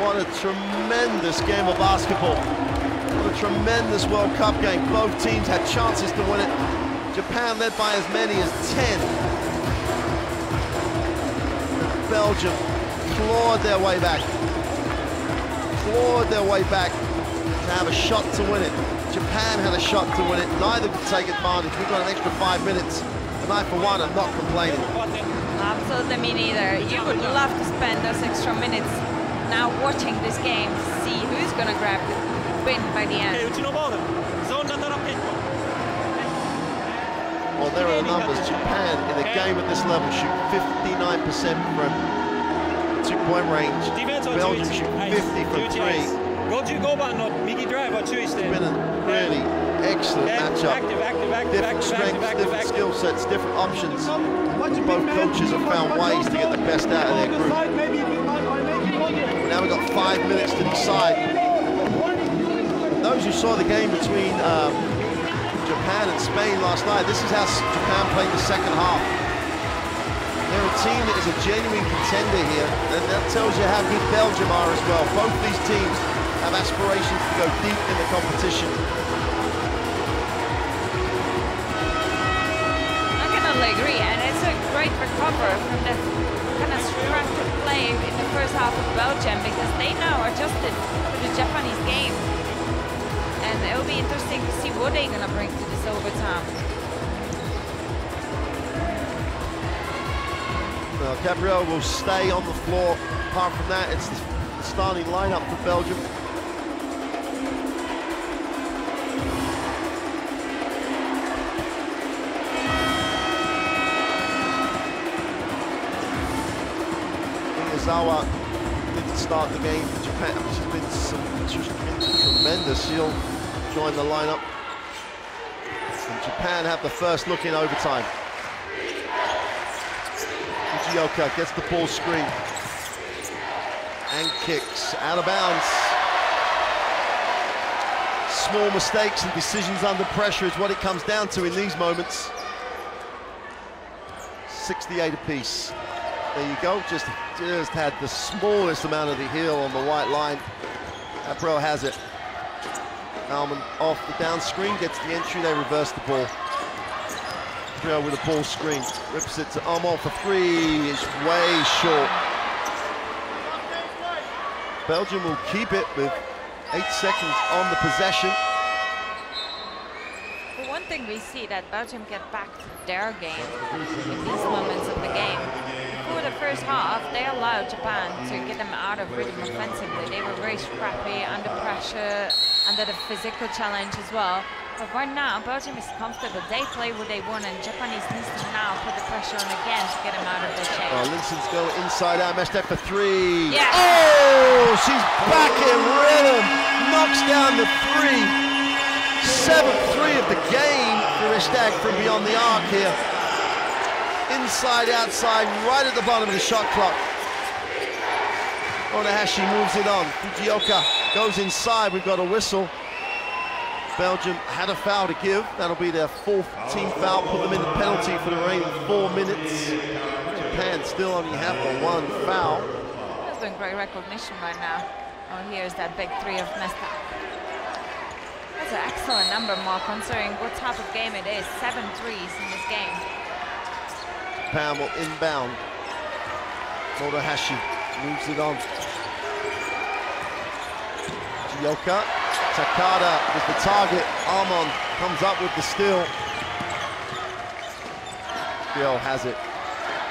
What a tremendous game of basketball. What a tremendous World Cup game. Both teams had chances to win it. Japan led by as many as 10. Belgium clawed their way back. Clawed their way back to have a shot to win it. Japan had a shot to win it. Neither could take advantage. We've got an extra five minutes. And I, for one, am not complaining. Absolutely me neither. You would love to spend those extra minutes now watching this game, see who's gonna grab the win by the end. there are numbers. Japan in a game at this level shoot 59% from two-point range. Belgium shoot 50 from three. It's been a really excellent matchup. Different strengths, different skill sets, different options. Both coaches have found ways to get the best out of their group. Now we've got five minutes to decide. Those who saw the game between um, Japan and Spain last night, this is how Japan played the second half. They're a team that is a genuine contender here, and that tells you how good Belgium are as well. Both these teams have aspirations to go deep in the competition. I can only agree, and it's a great recover from that kind of structured play in the first half of Belgium because they now adjusted to the Japanese game. It'll be interesting to see what they're gonna bring to this overtime. Well, Gabriel will stay on the floor. Apart from that, it's the starting lineup for Belgium. Miyazawa didn't start the game for Japan. She's been, some, she's tremendous. She'll join the lineup. And Japan have the first look in overtime. Fujioka gets the ball screen and kicks out of bounds. Small mistakes and decisions under pressure is what it comes down to in these moments. 68 apiece. There you go, just, just had the smallest amount of the heel on the white line. April has it. Allemand off the down screen, gets the entry, they reverse the ball. April with a ball screen, rips it to Allemand for three, it's way short. Belgium will keep it with eight seconds on the possession. Well, one thing we see that Belgium get back to their game in these moments of the game. Before the first half, they allowed Japan to get them out of rhythm offensively. They were very scrappy, under pressure, under the physical challenge as well. But right now, Belgium is comfortable. They play what they want, and Japanese needs to now put the pressure on again to get them out of their shape. Oh, Linson's go inside out, Mestdagh for three. Yeah. Oh, she's back in rhythm. Knocks down the three. Seventh three of the game for Mestdagh from beyond the arc here. Inside, outside, right at the bottom of the shot clock. Motohashi moves it on. Fujioka goes inside. We've got a whistle. Belgium had a foul to give. That'll be their fourth team foul. Put them in the penalty for the remaining four minutes. Japan still only have the one foul. That's doing great recognition right now. Oh, here's that big three of Mestdagh. That's an excellent number, Mark, considering what type of game it is. Seven threes in this game. Japan will inbound. Motohashi moves it on. Gioka. Takada with the target. Allemand comes up with the steal. Biel has it.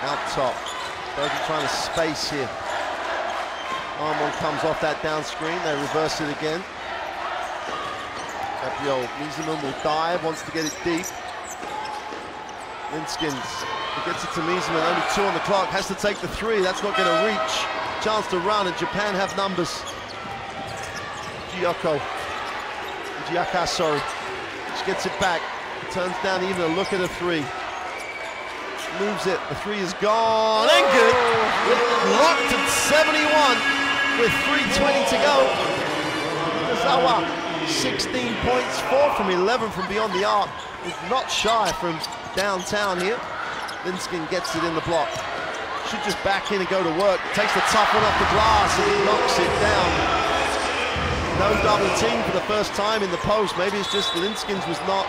Out top. Belgium trying to space here. Allemand comes off that down screen. They reverse it again. Gabriel Meesseman will dive, wants to get it deep. Linskens he gets it to Meesseman, only two on the clock, has to take the three, that's not going to reach. Chance to run, and Japan have numbers. Gyoko, Gyaka, sorry. She gets it back, turns down even a look at a three. Moves it, the three is gone, and good. Locked at 71 with 3.20 to go. Zawa, 16 points, four from 11 from beyond the arc. Is not shy from downtown here. Linskens gets it in the block. Should just back in and go to work. Takes the tough one off the glass and knocks it down. No double team for the first time in the post. Maybe it's just Linskens was not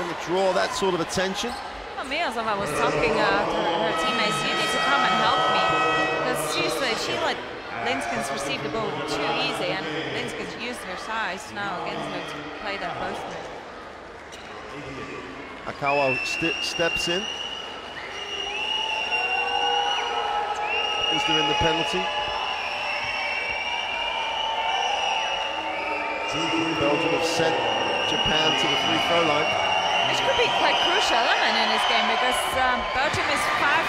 going to draw that sort of attention. Miyazawa was talking uh, to her teammates, you need to come and help me. Because seriously, she let Linskens receive the ball too easy, and Linskens used her size now against her to play that post move. Akawa st steps in. Is there in the penalty? Belgium have sent Japan to the free throw line. This could be quite crucial element in this game because um, Belgium is five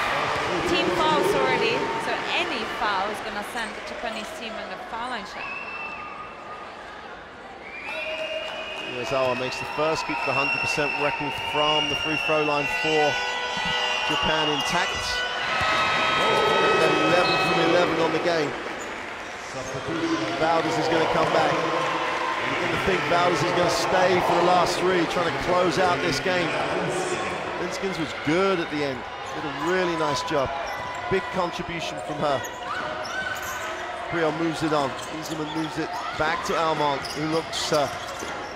team fouls already, so any foul is going to send the Japanese team in the foul line shot. Uezawa makes the first, keeps the 100% record from the free throw line for Japan intact. Then 11 from 11 on the game. Wauters is going to come back. You're to think Wauters is going to stay for the last three, trying to close out this game. Linskens was good at the end. Did a really nice job. Big contribution from her. Brielle moves it on. Iseman moves it back to Allemand, who looks uh,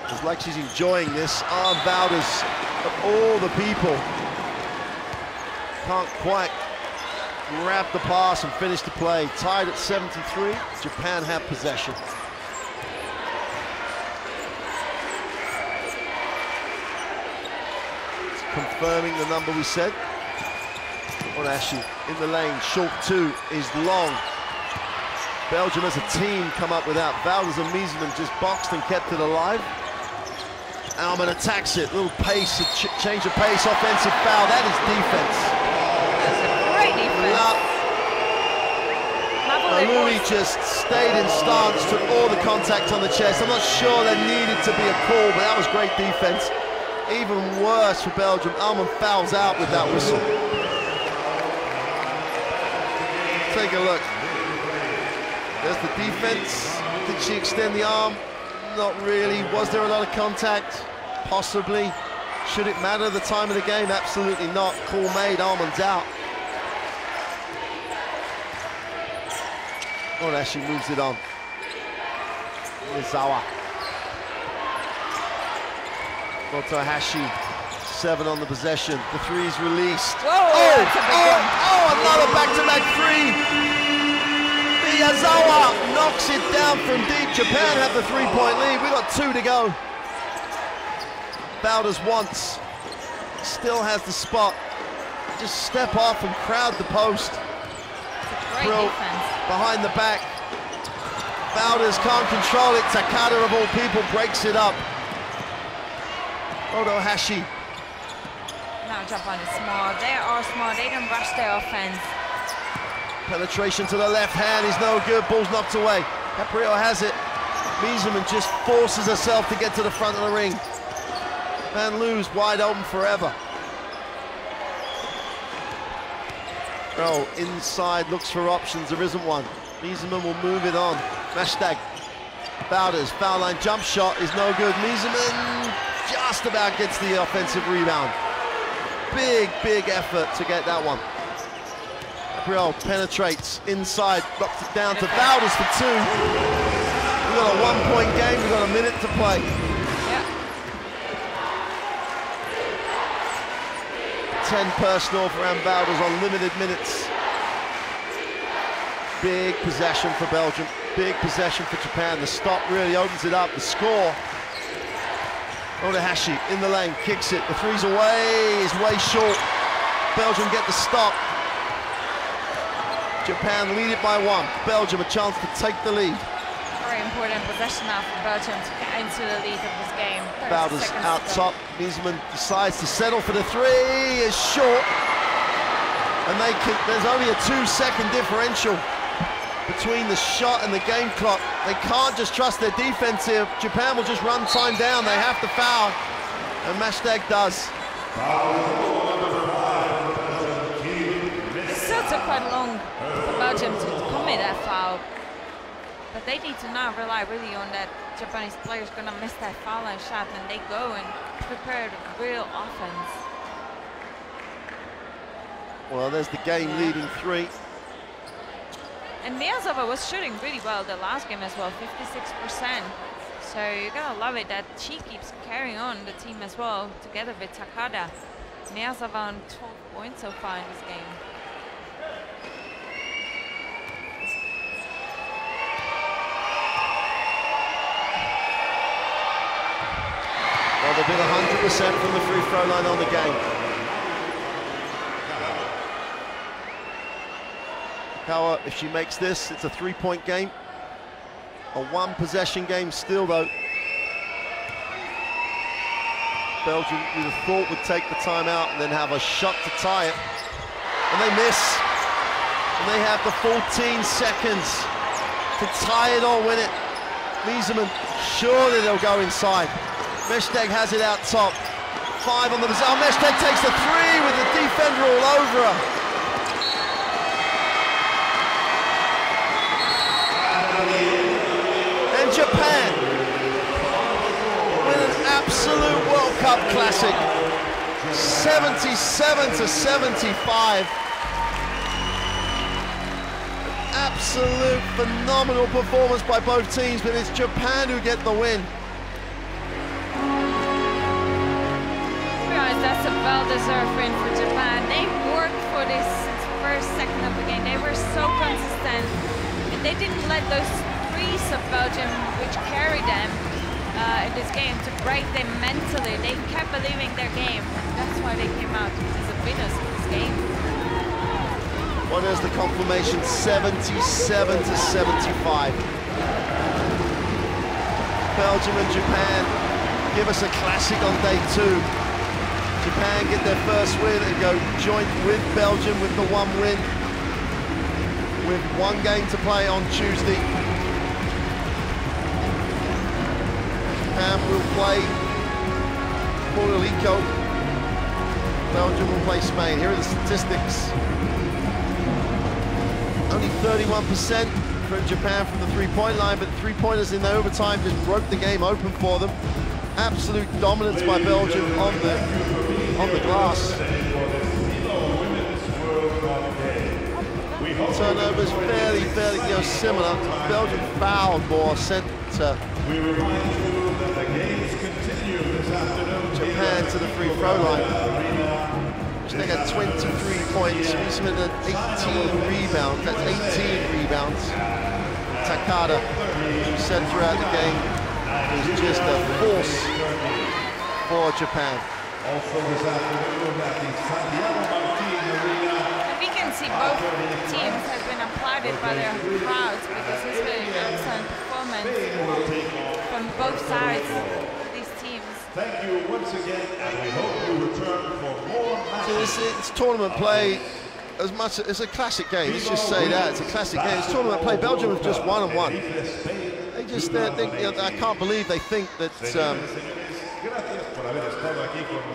just like she's enjoying this, armed of all the people. Can't quite grab the pass and finish the play. Tied at 73, Japan have possession. Confirming the number we said. On Ashley in the lane, short two is long. Belgium as a team come up without that. And Meesseman just boxed and kept it alive. Allemand attacks it, little pace, ch change of pace, offensive foul, that is defense. That's a great defense. Louis just stayed in stance, took all the contact on the chest. I'm not sure there needed to be a call, but that was great defense. Even worse for Belgium, Allemand fouls out with that whistle. Take a look. There's the defense. Did she extend the arm? Not really. Was there a lot of contact? Possibly. Should it matter the time of the game? Absolutely not. Call made, Allemand's out. Oh, there she moves it on. Mizawa. Motohashi, seven on the possession. The three's released. Whoa, oh, that's a big oh, oh, another back-to-back three. Miyazawa knocks it down from deep. Japan have the three-point lead. We've got two to go. Wauters once. Still has the spot. Just step off and crowd the post. Brill behind the back. Wauters can't control it. Takada of all people breaks it up. Motohashi. Now Japan is smart. They are smart. They don't rush their offense. Penetration to the left hand is no good. Ball's knocked away. Caprio has it. Meesseman just forces herself to get to the front of the ring. Vanloo's wide open forever. Oh, inside looks for options. There isn't one. Meesseman will move it on. Mestdagh. Wauters, foul line jump shot is no good. Meesseman just about gets the offensive rebound. Big, big effort to get that one. Gabriel penetrates inside, drops it down to Wauters for two. We've got a one-point game, we've got a minute to play. Yeah. 10 personal for Ann Wauters on limited minutes. Big possession for Belgium, big possession for Japan. The stop really opens it up. The score. Motohashi in the lane, kicks it. The three's away, is way short. Belgium get the stop. Japan lead it by one. Belgium a chance to take the lead. Very important possession now for Belgium to get into the lead of this game. 30 Wauters out to top. Meesseman decides to settle for the three. Is short. And they can, there's only a two-second differential between the shot and the game clock. They can't just trust their defense here. Japan will just run time down. They have to foul. And Mestdagh does. It still took quite long for Belgium that foul. But they need to now rely really on that Japanese players gonna miss that foul line shot and they go and prepare the real offense. Well, there's the game leading three. And Miyazawa was shooting really well the last game as well, 56%. So you're gonna love it that she keeps carrying on the team as well, together with Takada. Miyazawa on 12 points so far in this game. They've been 100% from the free throw line on the game. Kawa, if she makes this, it's a three-point game. A one-possession game still, though. Belgium, you'd have thought, would take the timeout and then have a shot to tie it. And they miss. And they have the 14 seconds to tie it or win it. Meesseman, surely they'll go inside. Mestdagh has it out top. Five on the oh, Mestdagh takes the three with the defender all over her. And Japan with an absolute World Cup classic. 77 to 75. Absolute phenomenal performance by both teams, but it's Japan who get the win. A well-deserved win for Japan. They worked for this first second of the game. They were so consistent, and they didn't let those threes of Belgium, which carried them, uh, in this game to break them mentally. They kept believing their game. That's why they came out as the winners of this game. What is the confirmation, 77 to 75. Belgium and Japan give us a classic on day two. Japan get their first win and go joint with Belgium with the one win. With one game to play on Tuesday. Japan will play Puerto Rico. Belgium will play Spain. Here are the statistics. Only 31% from Japan from the three-point line, but three-pointers in the overtime just broke the game open for them. Absolute dominance by Belgium on the on the glass. Turnovers fairly, fairly, you know, similar. Belgium fouled more, sent uh, Japan to the free throw line. They got 23 points. Meesseman had 18 rebounds. That's 18 rebounds. Takada, who said throughout the game, was just a force for Japan. Also this afternoon at the Santiago Martin Arena. And we can see both teams have been applauded by their crowds because it's been an excellent performance from both sides of these teams. Thank you once again, and we hope you return for more So matches. it's, it's tournament play as much it's a classic game. Let's just say that it's a classic game. It's tournament play. Belgium have just won and one. They just they, they, you know, I can't believe they think that um,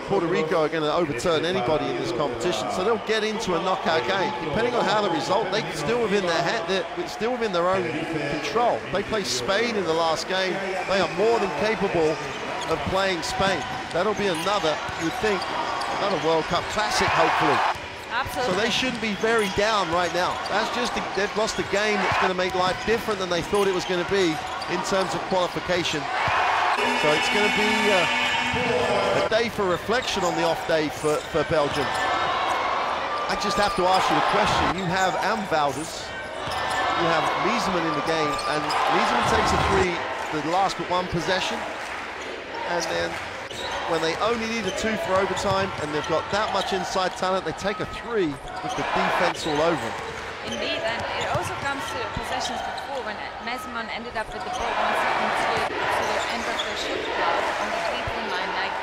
Puerto Rico are going to overturn anybody in this competition. So they'll get into a knockout game. Depending on how the result, they still within their hand, they're still within their own control. They play Spain in the last game. They are more than capable of playing Spain. That'll be another, you would think, another World Cup classic, hopefully. So they shouldn't be very down right now. That's just, a, they've lost a game that's going to make life different than they thought it was going to be in terms of qualification. So it's going to be uh, a day for reflection on the off day for, for Belgium. I just have to ask you a question. You have Ann Wauters, you have Meesseman in the game, and Meesseman takes a three, the last but one possession, and then when they only need a two for overtime and they've got that much inside talent, they take a three with the defense all over them. Indeed, and it also comes to possessions before when Meesseman ended up with the ball one second to, the end of the shot clock on the three-point line. Like,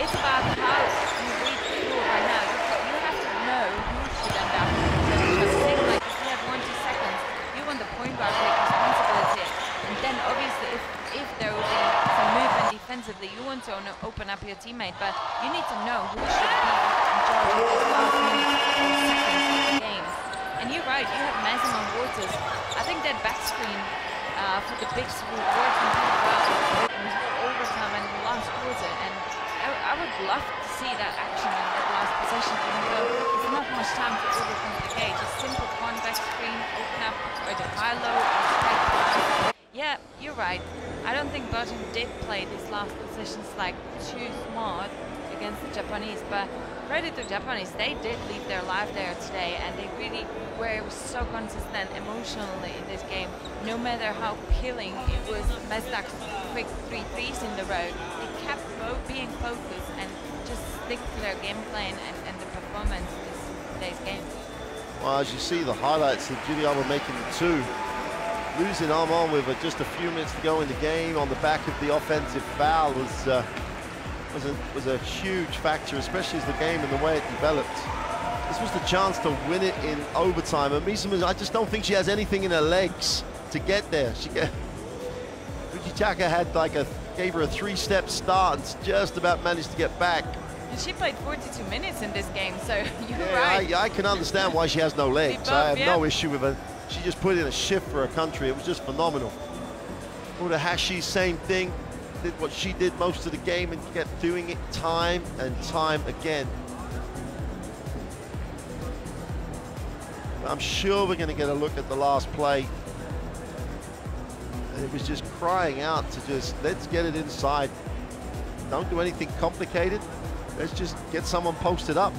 it's about how you read the floor right now. You, have to know who should end up. Because think like if you have one, two seconds, you want the point guard to take responsibility. And then obviously if, if there will be some movement defensively, you want to open up your teammate, but you need to know who should be in charge of the game. And you're right, you have Mazin on Wauters. I think that back screen uh, for the bigs will work really well in the overtime and the last quarter. And I, would love to see that action in that last possession, even it's not much time to overcomplicate. Just simple one back screen, open up either high low or. Yeah, you're right. I don't think Belgium did play these last positions like too smart against the Japanese, but credit to Japanese, they did leave their life there today and they really were so consistent emotionally in this game. No matter how killing it was Mestdagh's quick three threes in the they kept being focused and just stick to their game plan and, and the performance this today's game. Well, as you see the highlights of Giuliano making the two, losing Allemand with just a few minutes to go in the game on the back of the offensive foul was uh, was a, was a huge factor, especially as the game and the way it developed. This was the chance to win it in overtime. And Misuma, I just don't think she has anything in her legs to get there. She get, Fujitaka had like a gave her a three-step start and just about managed to get back. And she played 42 minutes in this game, so you're Yeah, right. I, I can understand why she has no legs. I have both, no issue with her. She just put in a shift for her country. It was just phenomenal. Uda Hashi, same thing. Did what she did most of the game and kept doing it time and time again. I'm sure we're going to get a look at the last play. And it was just crying out to just, let's get it inside. Don't do anything complicated. Let's just get someone posted up.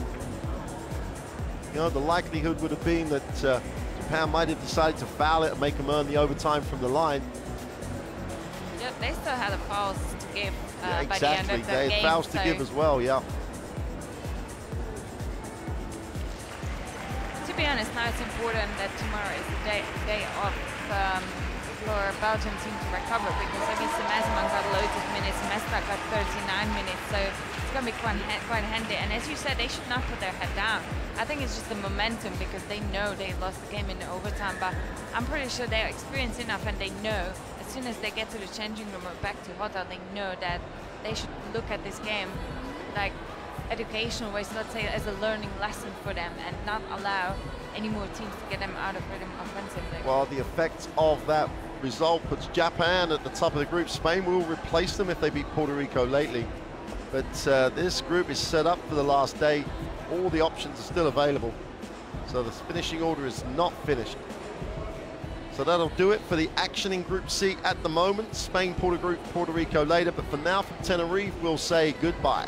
You know, the likelihood would have been that uh, Japan might have decided to foul it and make them earn the overtime from the line. Yep. they still had a fouls to give uh, yeah, by the end exactly. of the They game. had fouls so to give as well, yeah. to be honest, now it's important that tomorrow is the day, day off um, for Belgium team to recover because I mean, Meesseman got loads of minutes, Mestdagh got 39 minutes, so it's going to be quite, quite handy. And as you said, they should not put their head down. I think it's just the momentum because they know they lost the game in overtime, but I'm pretty sure they're experienced enough and they know as soon as they get to the changing room or back to hotel, they know that they should look at this game like educational ways, let's say as a learning lesson for them and not allow any more teams to get them out of rhythm offensively. Well, the effect of that result puts Japan at the top of the group. Spain will replace them if they beat Puerto Rico lately. But uh, this group is set up for the last day. All the options are still available. So the finishing order is not finished. So that'll do it for the action in Group C at the moment. Spain, Puerto, Group, Puerto Rico later. But for now, from Tenerife, we'll say goodbye.